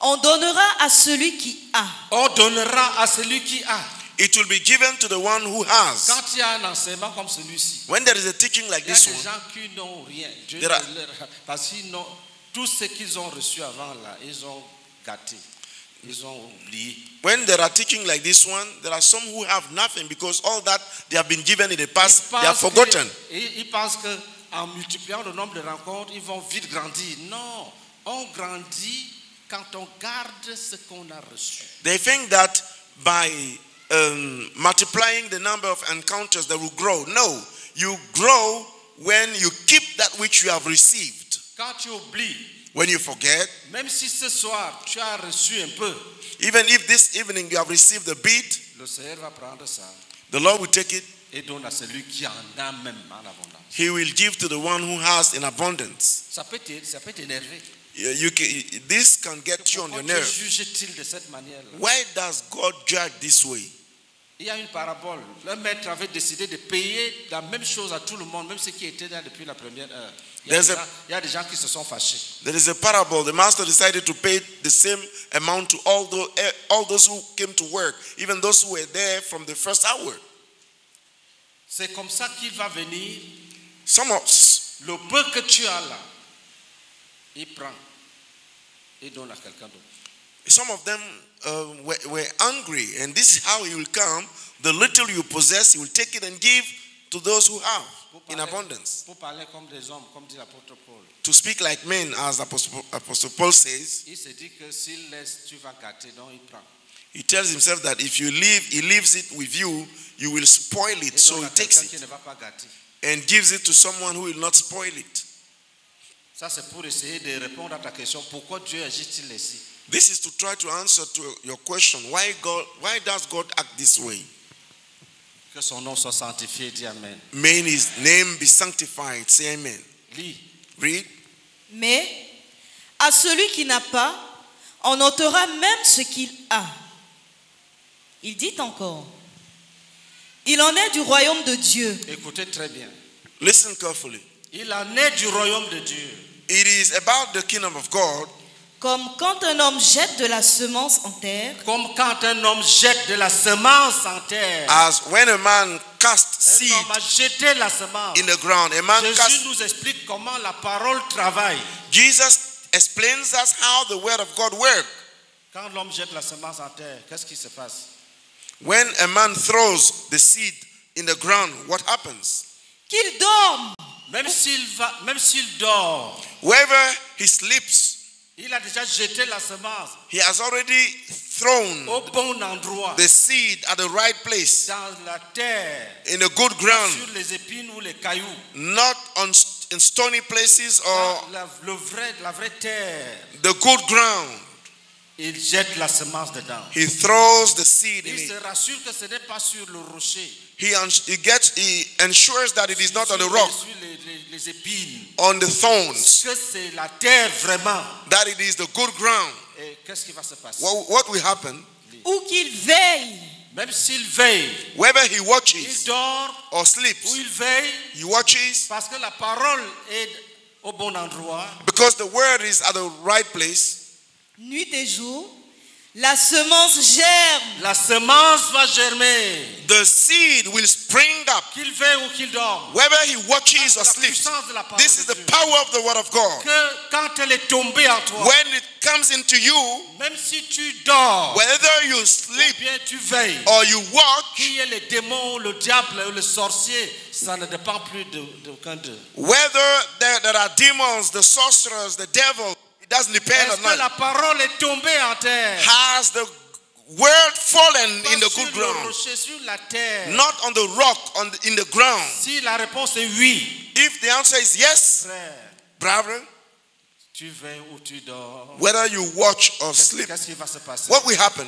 on donnera à celui qui a. On donnera à celui qui a. It will be given to the one who has. Quand il y a un enseignement comme celui-ci, When there is a teaching like il y a this des one, gens qui n'ont rien. Dieu There are- leur- parce qu'ils n'ont tout ce qu'ils ont reçu avant là, ils ont gâté. When there are teaching like this one, there are some who have nothing because all that they have been given in the past, they have pensent forgotten. ils- ils pensent que en multipliant le nombre de rencontres, ils vont vite grandir. Non, on grandit quand on garde ce qu'on a reçu. They think that by um, multiplying the number of encounters they will grow. No, you grow when you keep that which you have received. Quand tu oublies, When you forget, même si ce soir tu as reçu un peu, even if this evening you have received a bit, le Seigneur va prendre ça the Lord will take it et donne à celui qui en a même en abondance. He will give to the one who has in abundance. Ça peut ça peut t'énerver. You can, this can get you on your nerve. de cette Why does God judge this way? Il y a une parabole. Le maître avait décidé de payer la même chose à tout le monde, même ceux qui étaient là depuis la première heure. Il y a, There's des, a- il y a des gens qui se sont fâchés. There is a parable. The master decided to pay the same amount to all those, all those who came to work, even those who were there from the first hour. C'est comme ça qu'il va venir. Some of Le peu que tu as là, il prend et donne à quelqu'un d'autre. some of them uh, were, were angry, and this is how he will come. The little you possess, he will take it and give to those who have Pour in parler, abundance. pour parler comme des hommes, comme dit l'apôtre Paul. To speak like men, as Apostle, Apostle Paul says, Il se dit que s'il laisse, tu vas gâter, donc il prend. he tells himself that if you leave, he leaves it with you, you will spoil Et it. So donne he à takes quelqu'un qui it ne va pas gâter. and gives it to someone who will not spoil it. Ça, c'est pour essayer de répondre à ta question. Pourquoi Dieu agit-il ainsi? This is to try to answer to your question. Why God? Why does God act this way? Que son nom soit sanctifié, dis Amen. May His name be sanctified. Say Amen. Lis. Read. Mais à celui qui n'a pas, on ôtera même ce qu'il a. Il dit encore, il en est du royaume de Dieu. Écoutez très bien. Listen carefully. Il en est du royaume de Dieu. It is about the kingdom of God Comme quand un homme jette de la semence en terre, Comme quand un homme jette de la semence en terre. as when a man casts Un seed homme a jeté la semence. in the ground. A man Jésus casts. nous explique comment la parole travaille. Jesus explains us how the word of God works. Quand l'homme jette la semence en terre, qu'est-ce qui se passe? When a man throws the seed in the ground, what happens? qu'il dorme, Même s'il va, même s'il dort, Wherever he sleeps, il a déjà jeté la semence he has already thrown au bon endroit, the seed at the right place, dans la terre, in a good ground, sur les épines ou les cailloux. not on in stony places or la, le vrai, la vraie terre, the good ground. il jette la semence dedans. He throws the seed in Il se it. rassure que ce n'est pas sur le rocher, He, he gets he ensures that it is not on the rock, sur les- les- épines, on the thorns, que c'est la terre vraiment? that it is the good ground. Et qu'est-ce qui va se passer? What, what will happen? ou qu'il veille, Même s'il veille, Whether he il watches dort or ou sleeps, il veille, he watches parce que la parole est au bon endroit. because the word is at the right place. nuit et jour, la semence germe. La semence va germer, The seed will spring up qu'il veille ou qu'il dorme. whether he watches or La sleeps. puissance de la parole This is de the Dieu. power of the word of God. Que quand elle est tombée en toi, When it comes into you, même si tu dors, whether you ou sleep bien tu veilles, or you watch, qu'il y ait les démons, le diable, le sorcier, ça ne dépend plus de- d'aucun d'eux. whether there, there are demons, the sorcerers, the devil, it doesn't depend on que that. la parole est tombée en terre? Has the word fallen Pas in the sur good le ground? rocher, sur la terre. Not on the rock, on the, in the ground. Si la réponse est oui, If the answer is yes, frère, brother, tu veilles ou tu dors, whether you watch or sleep, qu'est-ce qui va se passer? what will happen?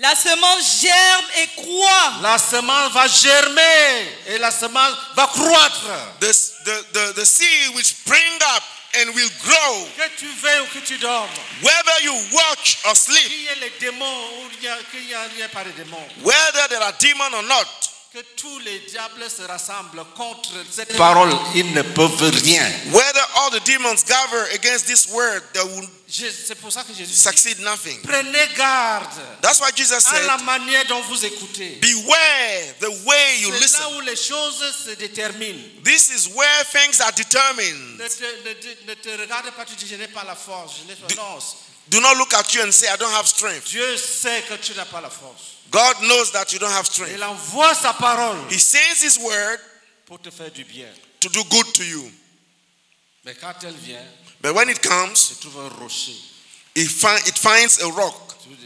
La semence germe et croît. La semence va germer et la semence va croître. The, the, the, the seed will spring up and will grow. Que tu veilles ou que tu dormes, Whether you watch or sleep, qu'il y ait les démons ou il y a- qu'il n'y a, il y a pas de démons, whether there are demons or not, que tous les diables se rassemblent contre cette parole, ils ne peuvent rien. whether all the demons gather against this word, they will Je- C'est pour ça que Jésus dit, succeed nothing. prenez garde That's why Jesus à la said, manière dont vous écoutez. Beware the way you C'est listen. là où les choses se déterminent. This is where things are determined. Ne te, ne te- ne te regarde pas, tu dis, je n'ai pas la force. Je n'ai pas... Non, Do not look at you and say, I don't have strength. Dieu sait que tu n'as pas la force. God knows that you don't have strength. Il envoie sa parole He sends His word pour te faire du bien. to do good to you. Mais quand elle vient, But when it comes, tu trouves un rocher, it, fi- it finds a rock, tu trouves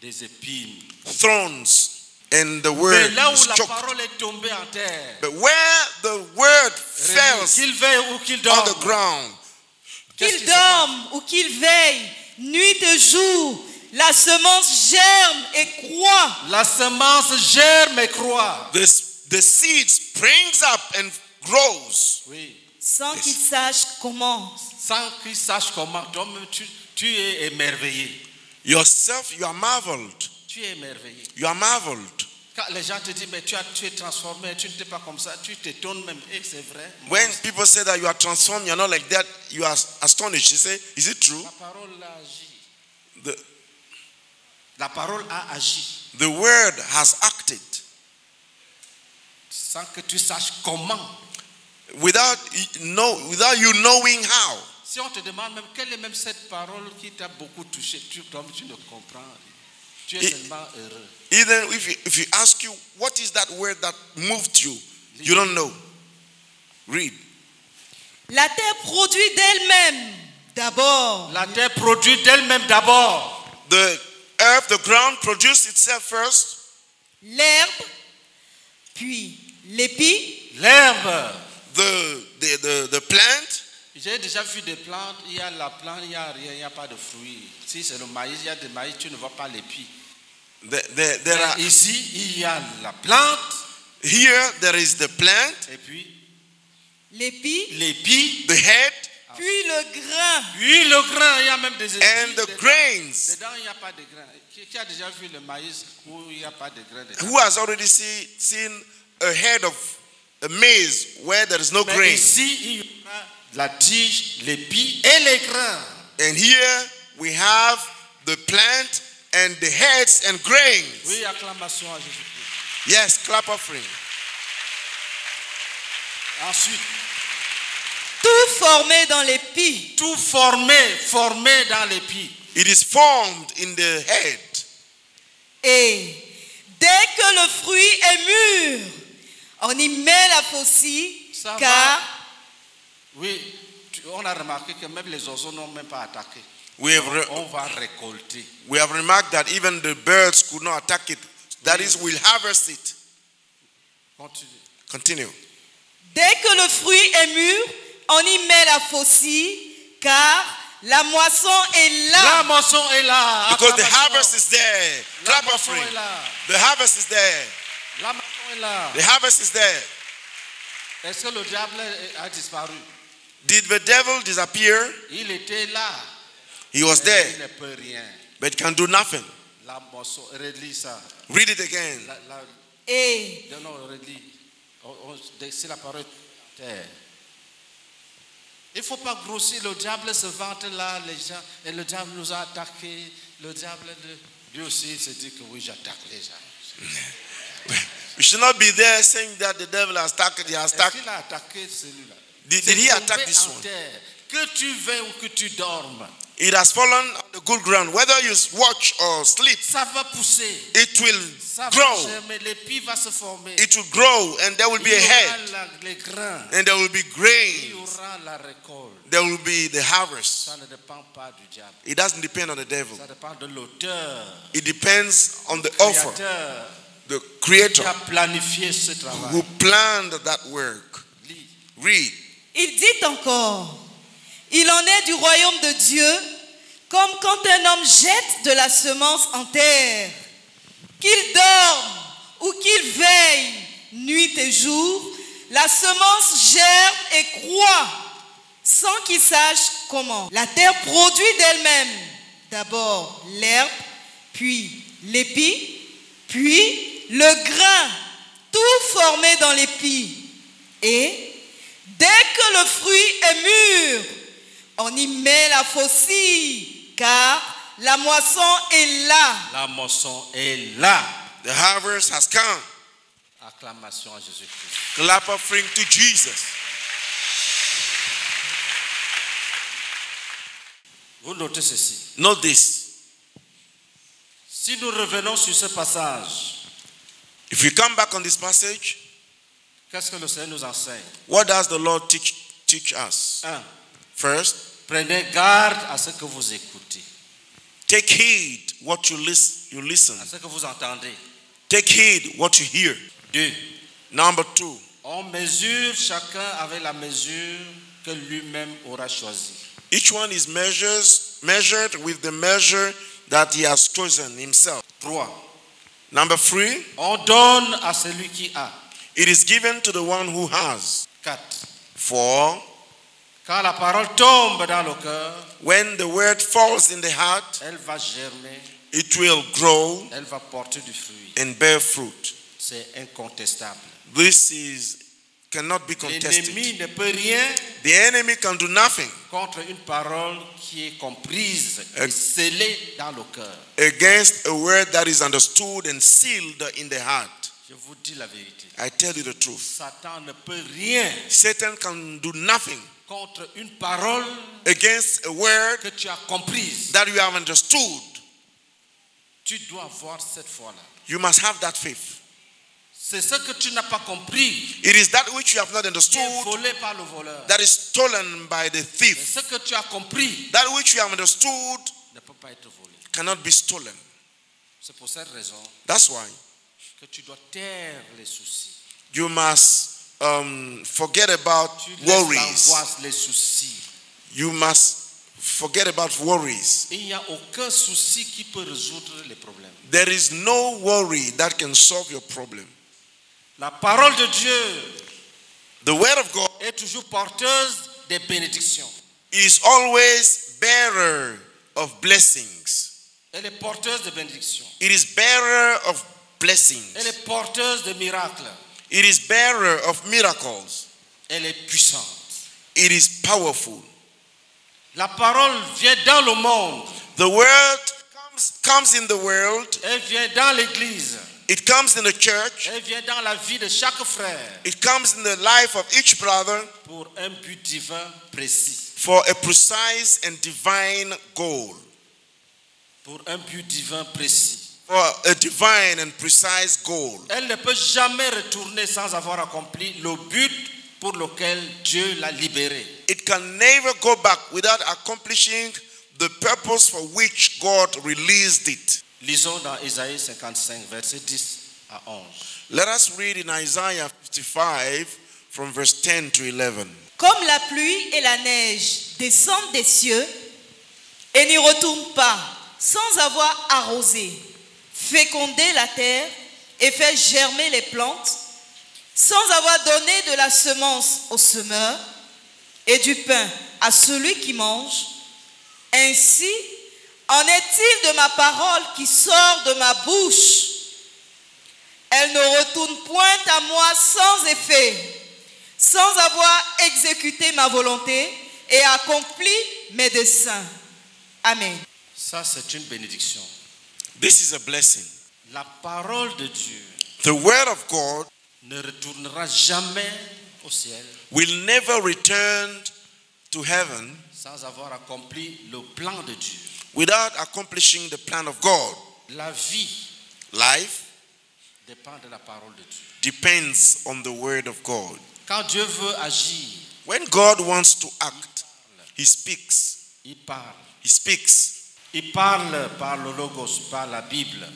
des, des épines. thorns, and the word là is la choked. parole est tombée en terre, But where the word falls qu'il veille ou qu'il on the ground, qu'est-ce qui Qu'il dorme ou qu'il veille, nuit et jour, la semence germe et croît. La semence germe et croît. the, the seed springs up and grows. Oui. Sans qu'ils sachent comment. Sans qu'ils sachent comment. Toi-même, tu, tu es émerveillé. Yourself, you are marveled. Tu es émerveillé. You are marveled. Quand les gens te disent, mais tu, as, tu es transformé, tu n'étais pas comme ça, tu t'étonnes même. Et c'est vrai. When people say that you are transformed, you're not like that, you are astonished. You say, Is it true? La parole a agi. The, La parole a agi. the word has acted Sans que tu saches comment. Without, know, without you knowing how. Si on te demande même quelle est même cette parole qui t'a beaucoup touché, tu, toi, tu ne comprends rien. Tu es seulement heureux. Even if you, if you ask you, What is that word that moved you? You don't know. Read. La terre produit d'elle-même d'abord La terre produit d'elle-même d'abord. The earth, the ground produced itself first, l'herbe, puis l'épi, L'herbe. The, the, the, the plant, J'ai déjà vu des plantes, il y a la plante, il n'y a rien, il n'y a pas de fruits. Si c'est le maïs, il y a des maïs, tu ne vois pas l'épi. the, the, there are, Mais Ici, il y a la plante, here there is the plant, et puis l'épi, l'épi, the head, puis le grain. puis le grain, il y a même des épis. and the dedans. grains. Dedans, il n'y a pas de grains. Qui, qui a déjà vu le maïs où il n'y a pas de grains dedans? Who has already see, seen a head of a maize where there is no Mais grain? ici, il y a la tige, l'épi et les grains. And here we have the plant and the heads and grains. Oui, acclamation à Jésus-Christ. Yes, clap offering. Ensuite, Tout formé dans l'épi. tout formé, formé dans l'épi. It is formed in the head. Et dès que le fruit est mûr, on y met la faucille, Ça car Oui, tu- on a remarqué que même les oiseaux n'ont même pas attaqué. We have, re- On va récolter. we have remarked that even the birds could not attack it. That is, we'll harvest it. Continue. Continue. dès que le fruit est mûr, on y met la faucille, car la moisson est La là. moisson est là. Because the harvest is there. La Clap moisson offering. est là. The harvest is there. La moisson est là. The harvest is there. Est-ce que le diable a disparu? Did the devil disappear? Il était là. He was mais there, Il ne peut rien. but can do nothing. La relis ça. Read it again. La, la, Et non, non, relis. On- on- C'est la parole terre. Il ne faut pas grossir. Le diable se vante là, les gens. Et le diable nous a attaqués. Le diable, de, Dieu aussi, il se dit que oui, j'attaque les gens. We should not be there saying that the devil has attacked. He has attacked. qu'il a attaqué celui-là Did, did he attack this one? Que tu veilles ou que tu dormes, It has fallen on the good ground. Whether you watch or sleep, ça va pousser. it will Ça grow. germer. Va se former. It will grow, and there will be a head, la- and there will be Il y grains. aura la récolte. There will be the harvest. Ça ne dépend pas du diable. It doesn't depend on the devil. Ça dépend de It depends on the offer, the creator a planifié ce travail. who planned that work. Read. il dit encore, il en est du royaume de Dieu, comme quand un homme jette de la semence en terre, qu'il dorme ou qu'il veille nuit et jour, la semence germe et croît sans qu'il sache comment. La terre produit d'elle-même d'abord l'herbe, puis l'épi, puis le grain, tout formé dans l'épi. Et dès que le fruit est mûr, on y met la faucille, car la moisson est là. La moisson est là. The harvest has come. Acclamation à Jésus-Christ. Clap offering to Jesus. Vous notez ceci. Note this. Si nous revenons sur ce passage, If we come back on this passage, qu'est-ce que le Seigneur nous enseigne what does the Lord teach, teach us? Un, First, prenez garde à ce que vous écoutez, take heed what you, lis- you listen. à ce que vous entendez. Take heed what you hear. Deux, Number two, on mesure chacun avec la mesure que lui-même aura choisie. each one is measures, measured with the measure that he has chosen himself. Trois, Number three, on donne à celui qui a. it is given to the one who has. 4. For Quand la parole tombe dans le cœur, when the word falls in the heart, elle va germer, it will grow elle va porter du fruit. and bear fruit. C'est incontestable. This is cannot be contested. Ne peut rien The enemy can do nothing contre une parole qui est comprise et scellée dans le cœur. against a word that is understood and sealed in the heart. Je vous dis la vérité. I tell you the truth. Satan ne peut rien Satan can do nothing contre une parole against a word que tu as comprise. that you have understood. Tu dois avoir cette foi-là. You must have that faith. It is that which you have not qui est understood volé par le voleur. that is stolen by the Mais thief. ce que tu as compris That which you have understood ne peut pas être volé. cannot be stolen. C'est pour cette raison That's why que tu dois taire les soucis. you must um, forget about Tu laisses worries. l'angoisse, les soucis. You must forget about worries. Il n'y a aucun souci qui peut résoudre les problèmes. There is no worry that can solve your problem. La parole de Dieu The word of God est toujours porteuse des bénédictions. is always bearer of blessings. Elle est porteuse de bénédictions. It is bearer of blessings. Elle est porteuse de miracles. It is bearer of miracles. Elle est puissante. It is powerful. La parole vient dans le monde. The word comes, comes in the world. Elle vient dans l'église. It comes in the church. Elle vient dans la vie de chaque frère It comes in the life of each brother pour un but divin précis. for a precise and divine goal. Pour un but divin précis. For a divine and precise goal. Elle ne peut jamais retourner sans avoir accompli le but pour lequel Dieu l'a libérée. It can never go back without accomplishing the purpose for which God released it. Lisons dans Isaïe 55, verset 10 à 11. Let us read in Isaiah 55 from verse 10 to 11. Comme la pluie et la neige descendent des cieux et n'y retournent pas sans avoir arrosé, fécondé la terre et fait germer les plantes, sans avoir donné de la semence au semeur et du pain à celui qui mange, ainsi en est-il de ma parole qui sort de ma bouche? Elle ne retourne point à moi sans effet sans avoir exécuté ma volonté et accompli mes desseins. Amen. Ça, c'est une bénédiction. This is a blessing. La parole de Dieu The word of God ne retournera jamais au ciel will never return to heaven sans avoir accompli le plan de Dieu. without accomplishing the plan of God. La vie Life dépend de la parole de Dieu. depends on the word of God. Quand Dieu veut agir, When God wants to act, He speaks. il parle. He speaks. Il parle par le logos, par la Bible.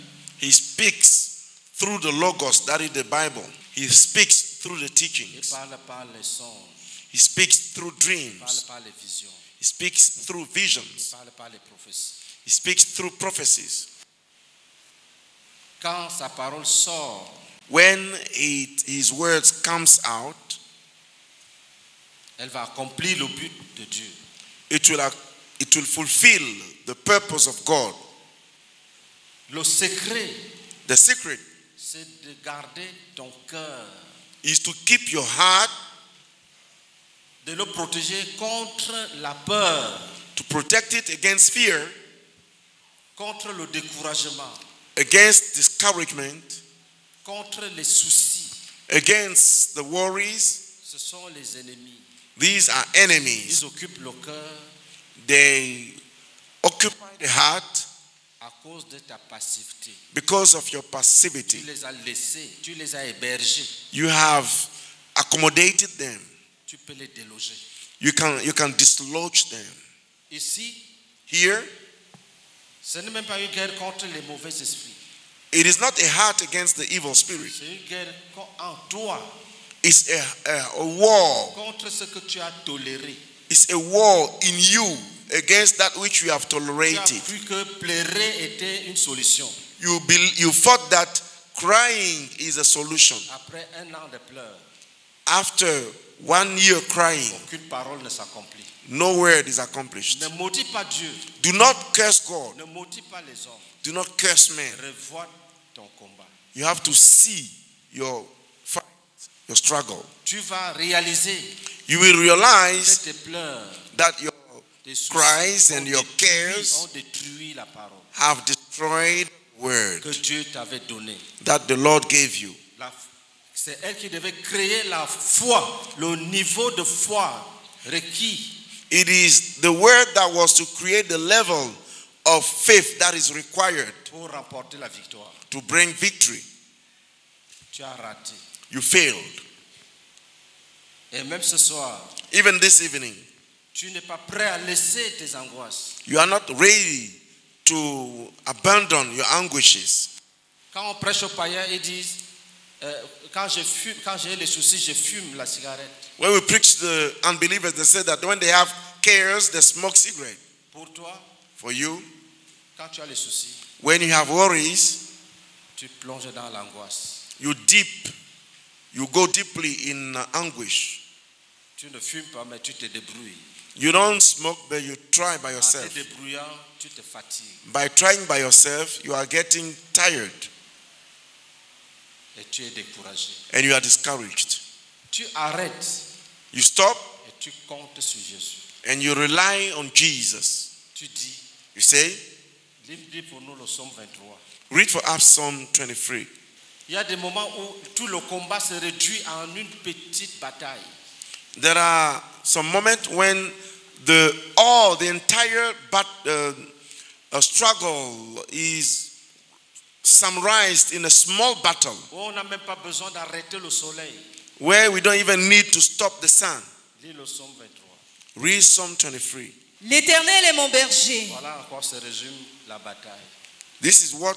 He speaks through the Logos, that is the Bible. He speaks through the Il teachings. parle par les songes. He speaks through dreams. par les visions. He speaks through visions. parle par les prophéties. He speaks through prophecies. Quand sa parole sort, When it, His words comes out, elle va accomplir le but de Dieu. it will, it will fulfill the purpose of God. Le secret, The secret c'est de garder ton cœur, is to keep your heart, de le protéger contre la peur, to protect it against fear, contre le découragement, against discouragement, contre les soucis. against the worries. Ce sont les ennemis. These are enemies. Ils occupent le cœur They occupy the heart à cause de ta passivité. because of your Tu passivity. les as laissés, tu les as hébergés. You have accommodated them. Tu peux les déloger. You can you can dislodge them. Ici, Here, ce n'est même pas une guerre contre les mauvais esprits. it is not a heart against the evil spirit. C'est une guerre en toi It's a, a, a war. contre ce que tu as toléré. It's a war in you against that which you have Tu as tolerated. cru que pleurer était une solution. You be, you thought that crying is a solution. Après un an de pleurs, After one year crying, aucune parole ne s'accomplit. no word is accomplished. Ne maudis pas Dieu, Do not curse God. ne maudis pas les hommes. Do not curse men. Revois ton combat. You have to see your fight, your struggle. Tu vas réaliser You will que realize tes pleurs, that your cries and your cares ont détruit la parole have destroyed the word que Dieu t'avait that the Lord gave you. C'est elle qui devait créer la foi, le niveau de foi requis It is the word that was to create the level of faith that is required pour remporter la victoire. to bring victory. Tu as raté. You failed. Et même ce soir, Even this evening, tu n'es pas prêt à laisser tes angoisses. you are not ready to abandon your anguishes. Quand on prêche aux païens, ils disent quand je fume, quand j'ai les soucis, je fume la cigarette. When we preach to the unbelievers, they say that when they have cares, they smoke cigarette. Pour toi, For you, quand tu as les soucis, when you have worries, tu plonges dans l'angoisse. you deep, you go deeply in uh, anguish. Tu ne fumes pas, mais tu te débrouilles. You don't smoke, but you try by En te yourself. débrouillant, tu te fatigues By trying by yourself, you are getting tired et tu es découragé. and you are discouraged. Tu arrêtes You stop et tu comptes sur Jésus. and you rely on Jesus. Tu dis, You say, lis pour nous le psaume 23. read for us Psalm 23. Il y a des moments où tout le combat se réduit en une petite bataille. There are some moments when the all the entire but, uh, uh, struggle is summarized in a small battle Où on n'a même pas besoin d'arrêter le soleil. where we don't even need to stop the sun. Lis le psaume 23. Read Psalm 23. L'Éternel est mon berger. Voilà encore se résume la bataille. This is what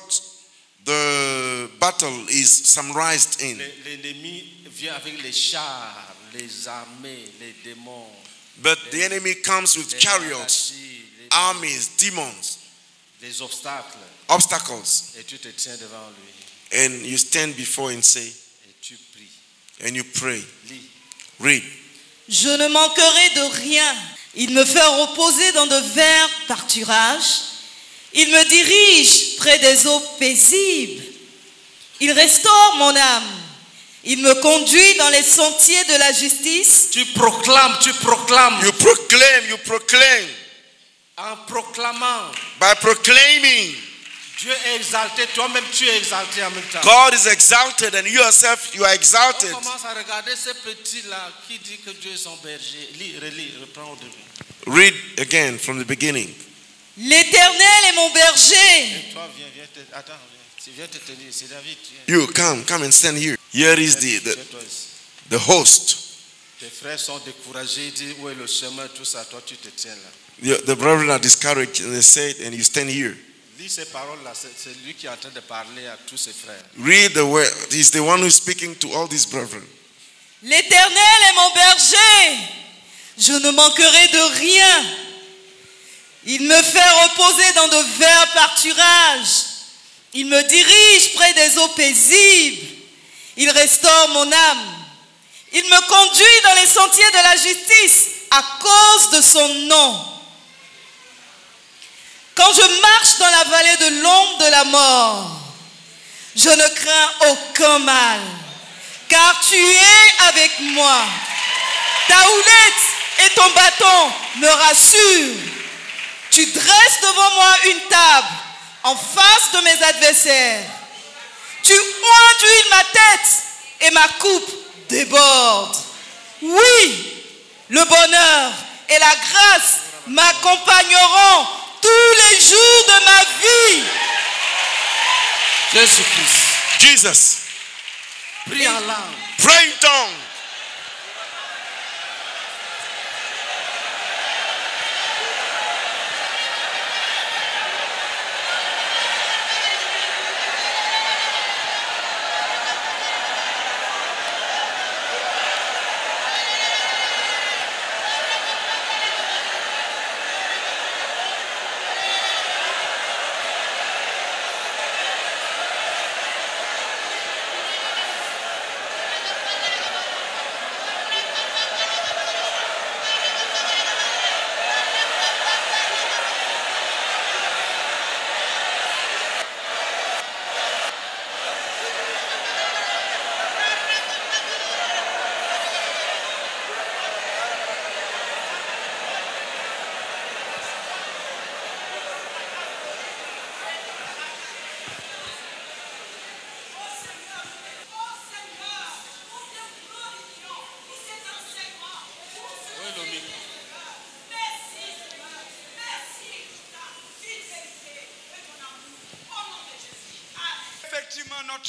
the battle is summarized in. L'ennemi vient avec les chars, les armées, les démons, But the enemy comes with chariots, maladies, armies, demons, les obstacles. Obstacles, Et tu te tiens devant lui and you stand before and say, et tu pries. and you pray. Lis. Read. Je ne manquerai de rien. Il me fait reposer dans de verts pâturages. Il me dirige près des eaux paisibles. Il restaure mon âme. Il me conduit dans les sentiers de la justice Tu proclames, tu proclames. You proclaim, you proclaim. En proclamant, By proclaiming, Dieu est exalté, toi-même tu es exalté en même temps. God is exalted and you yourself, you are On exalted. commence à regarder ce petit-là qui dit que Dieu est son berger. Lis, relis, reprends au début. Read again from the beginning. L'Éternel est mon berger. Et toi, viens, viens, te, attends, viens, Tu viens te tenir, c'est David. Viens. You come, come and stand here. Here is the, the, host. Tes frères sont découragés, ils disent où est le chemin, tout ça, toi tu te tiens là. The, the brethren are discouraged and they say, and you stand here. Lis ces paroles-là, c'est lui qui est en train de parler à tous ses frères. Read the word. He's the one who's speaking to all these brethren. L'Éternel est mon berger. Je ne manquerai de rien. Il me fait reposer dans de verts pâturages. Il me dirige près des eaux paisibles. Il restaure mon âme. Il me conduit dans les sentiers de la justice à cause de son nom. Quand je marche dans la vallée de l'ombre de la mort, je ne crains aucun mal, car tu es avec moi. Ta houlette et ton bâton me rassurent. Tu dresses devant moi une table en face de mes adversaires. Tu conduis ma tête et ma coupe déborde. Oui, le bonheur et la grâce m'accompagneront tous les jours de ma vie. Jésus-Christ. Jesus, Prie en langue. pray in tongue.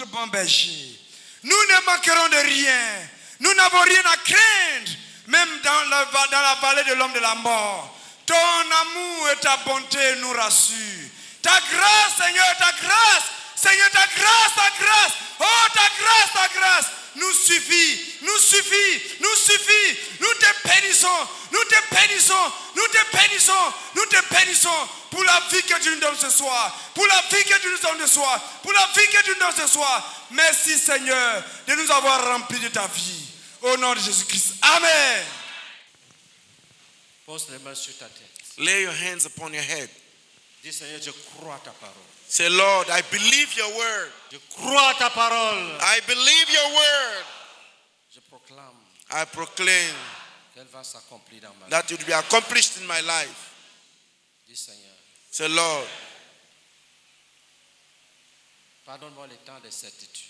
Bon berger. Nous ne manquerons de rien. Nous n'avons rien à craindre, même dans la, dans la vallée de l'homme de la mort. Ton amour et ta bonté nous rassurent. Ta grâce, Seigneur, ta grâce, Seigneur, ta grâce, ta grâce, oh ta grâce, ta grâce, nous suffit, nous suffit, nous suffit. Nous te bénissons, nous te bénissons, nous te bénissons, nous te bénissons pour la vie que tu nous donnes ce soir, pour la vie que tu nous donnes ce soir, pour la vie que tu nous donnes ce soir. Merci Seigneur de nous avoir remplis de ta vie. Au nom de Jésus-Christ. Amen. Pose les mains sur ta tête. Lay your hands upon your head. Dis Seigneur, je crois à ta parole. Say, Lord, I believe your word. Je crois à ta parole. I believe your word. Je proclame I proclaim qu'elle va s'accomplir dans ma vie. that it will be accomplished in my life. Dis Seigneur, Say, Lord, pardonne-moi le temps de certitude.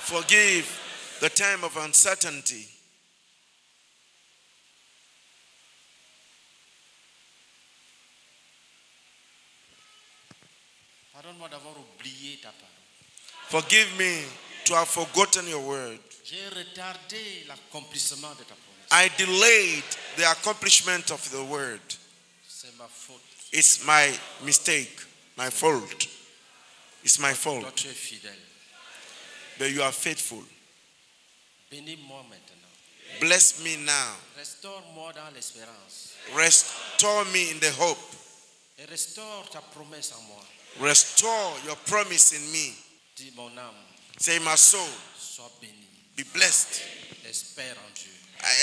forgive the time of uncertainty. Pardonne-moi d'avoir oublié ta parole. Forgive me to have forgotten your word. J'ai retardé l'accomplissement de ta promesse. I delayed the accomplishment of the word. C'est ma faute. It's my mistake, my fault. It's my Toi, fault. tu es fidèle. But you are faithful. Bénis-moi maintenant. Bless me now. Restaure-moi dans l'espérance. Restore me in the hope. Et restaure ta promesse en moi. Restore your promise in me. Dis mon âme, Say, my soul, sois be blessed Espère en Dieu.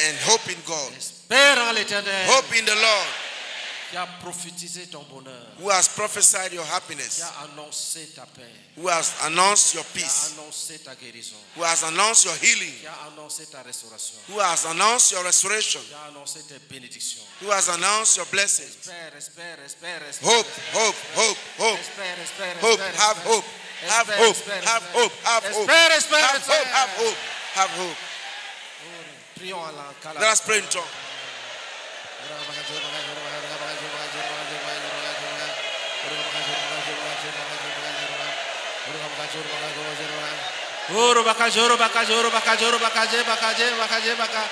and hope in God. Espère en l'éternel. Hope in the Lord who has prophesied your Qui happiness, a annoncé ta paix. who has announced your Qui a peace, annoncé ta guérison. who has announced your healing, Qui a annoncé ta restauration. who has announced your restoration, Qui a annoncé tes bénédictions. who has announced your blessings. Espère, espère, espère, espère. Hope, espère, hope, hope, hope, Espère, espère, hope, espère, have espère. hope, have Espère, hope, espère, have espère. hope, have hope, Espère, espère, have hope, espère. have hope, have hope. Prions à l'encala. Let us pray in tongues. Oro baka joro baka joro baka joro baka baka baka je baka.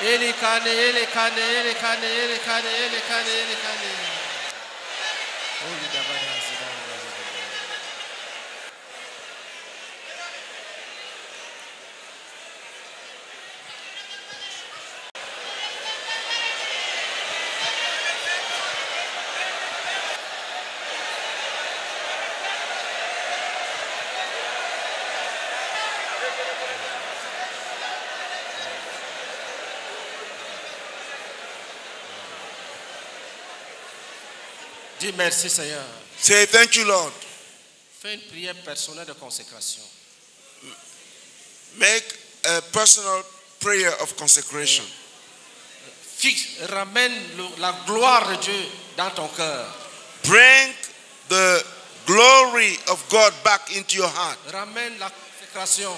Eli kane eli kane eli kane eli kane eli kane eli kane Dis merci Seigneur. Say, Thank you, Lord. Fais une prière personnelle de consécration. Make a personal prayer of consecration. Fixe, ramène le- la gloire de Dieu dans ton cœur. Bring the glory of God back into your heart. Ramène la consécration.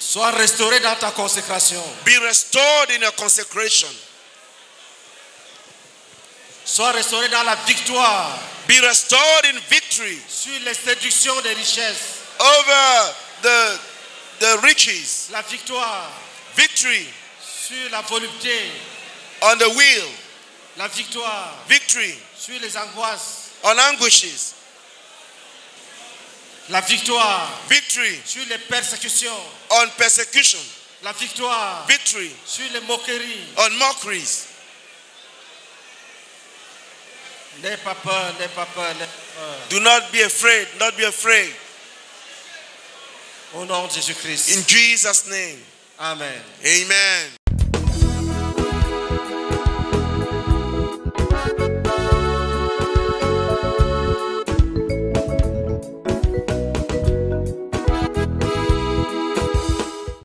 Sois restauré dans ta consécration. Be restored in your consecration. Sois restauré dans la victoire Be restored in victory sur les séductions des richesses. over the, the riches. La victoire Victory sur la volupté. on the wheel. La victoire Victory sur les angoisses. on anguishes. La victoire Victory sur les persécutions. on persecution. La victoire Victory sur les moqueries. on mockeries. N'aie pas peur, n'aie pas peur, n'aie pas peur. Do not be afraid. Not be afraid. Au nom de Jésus-Christ. In Jesus' name. Amen. Amen.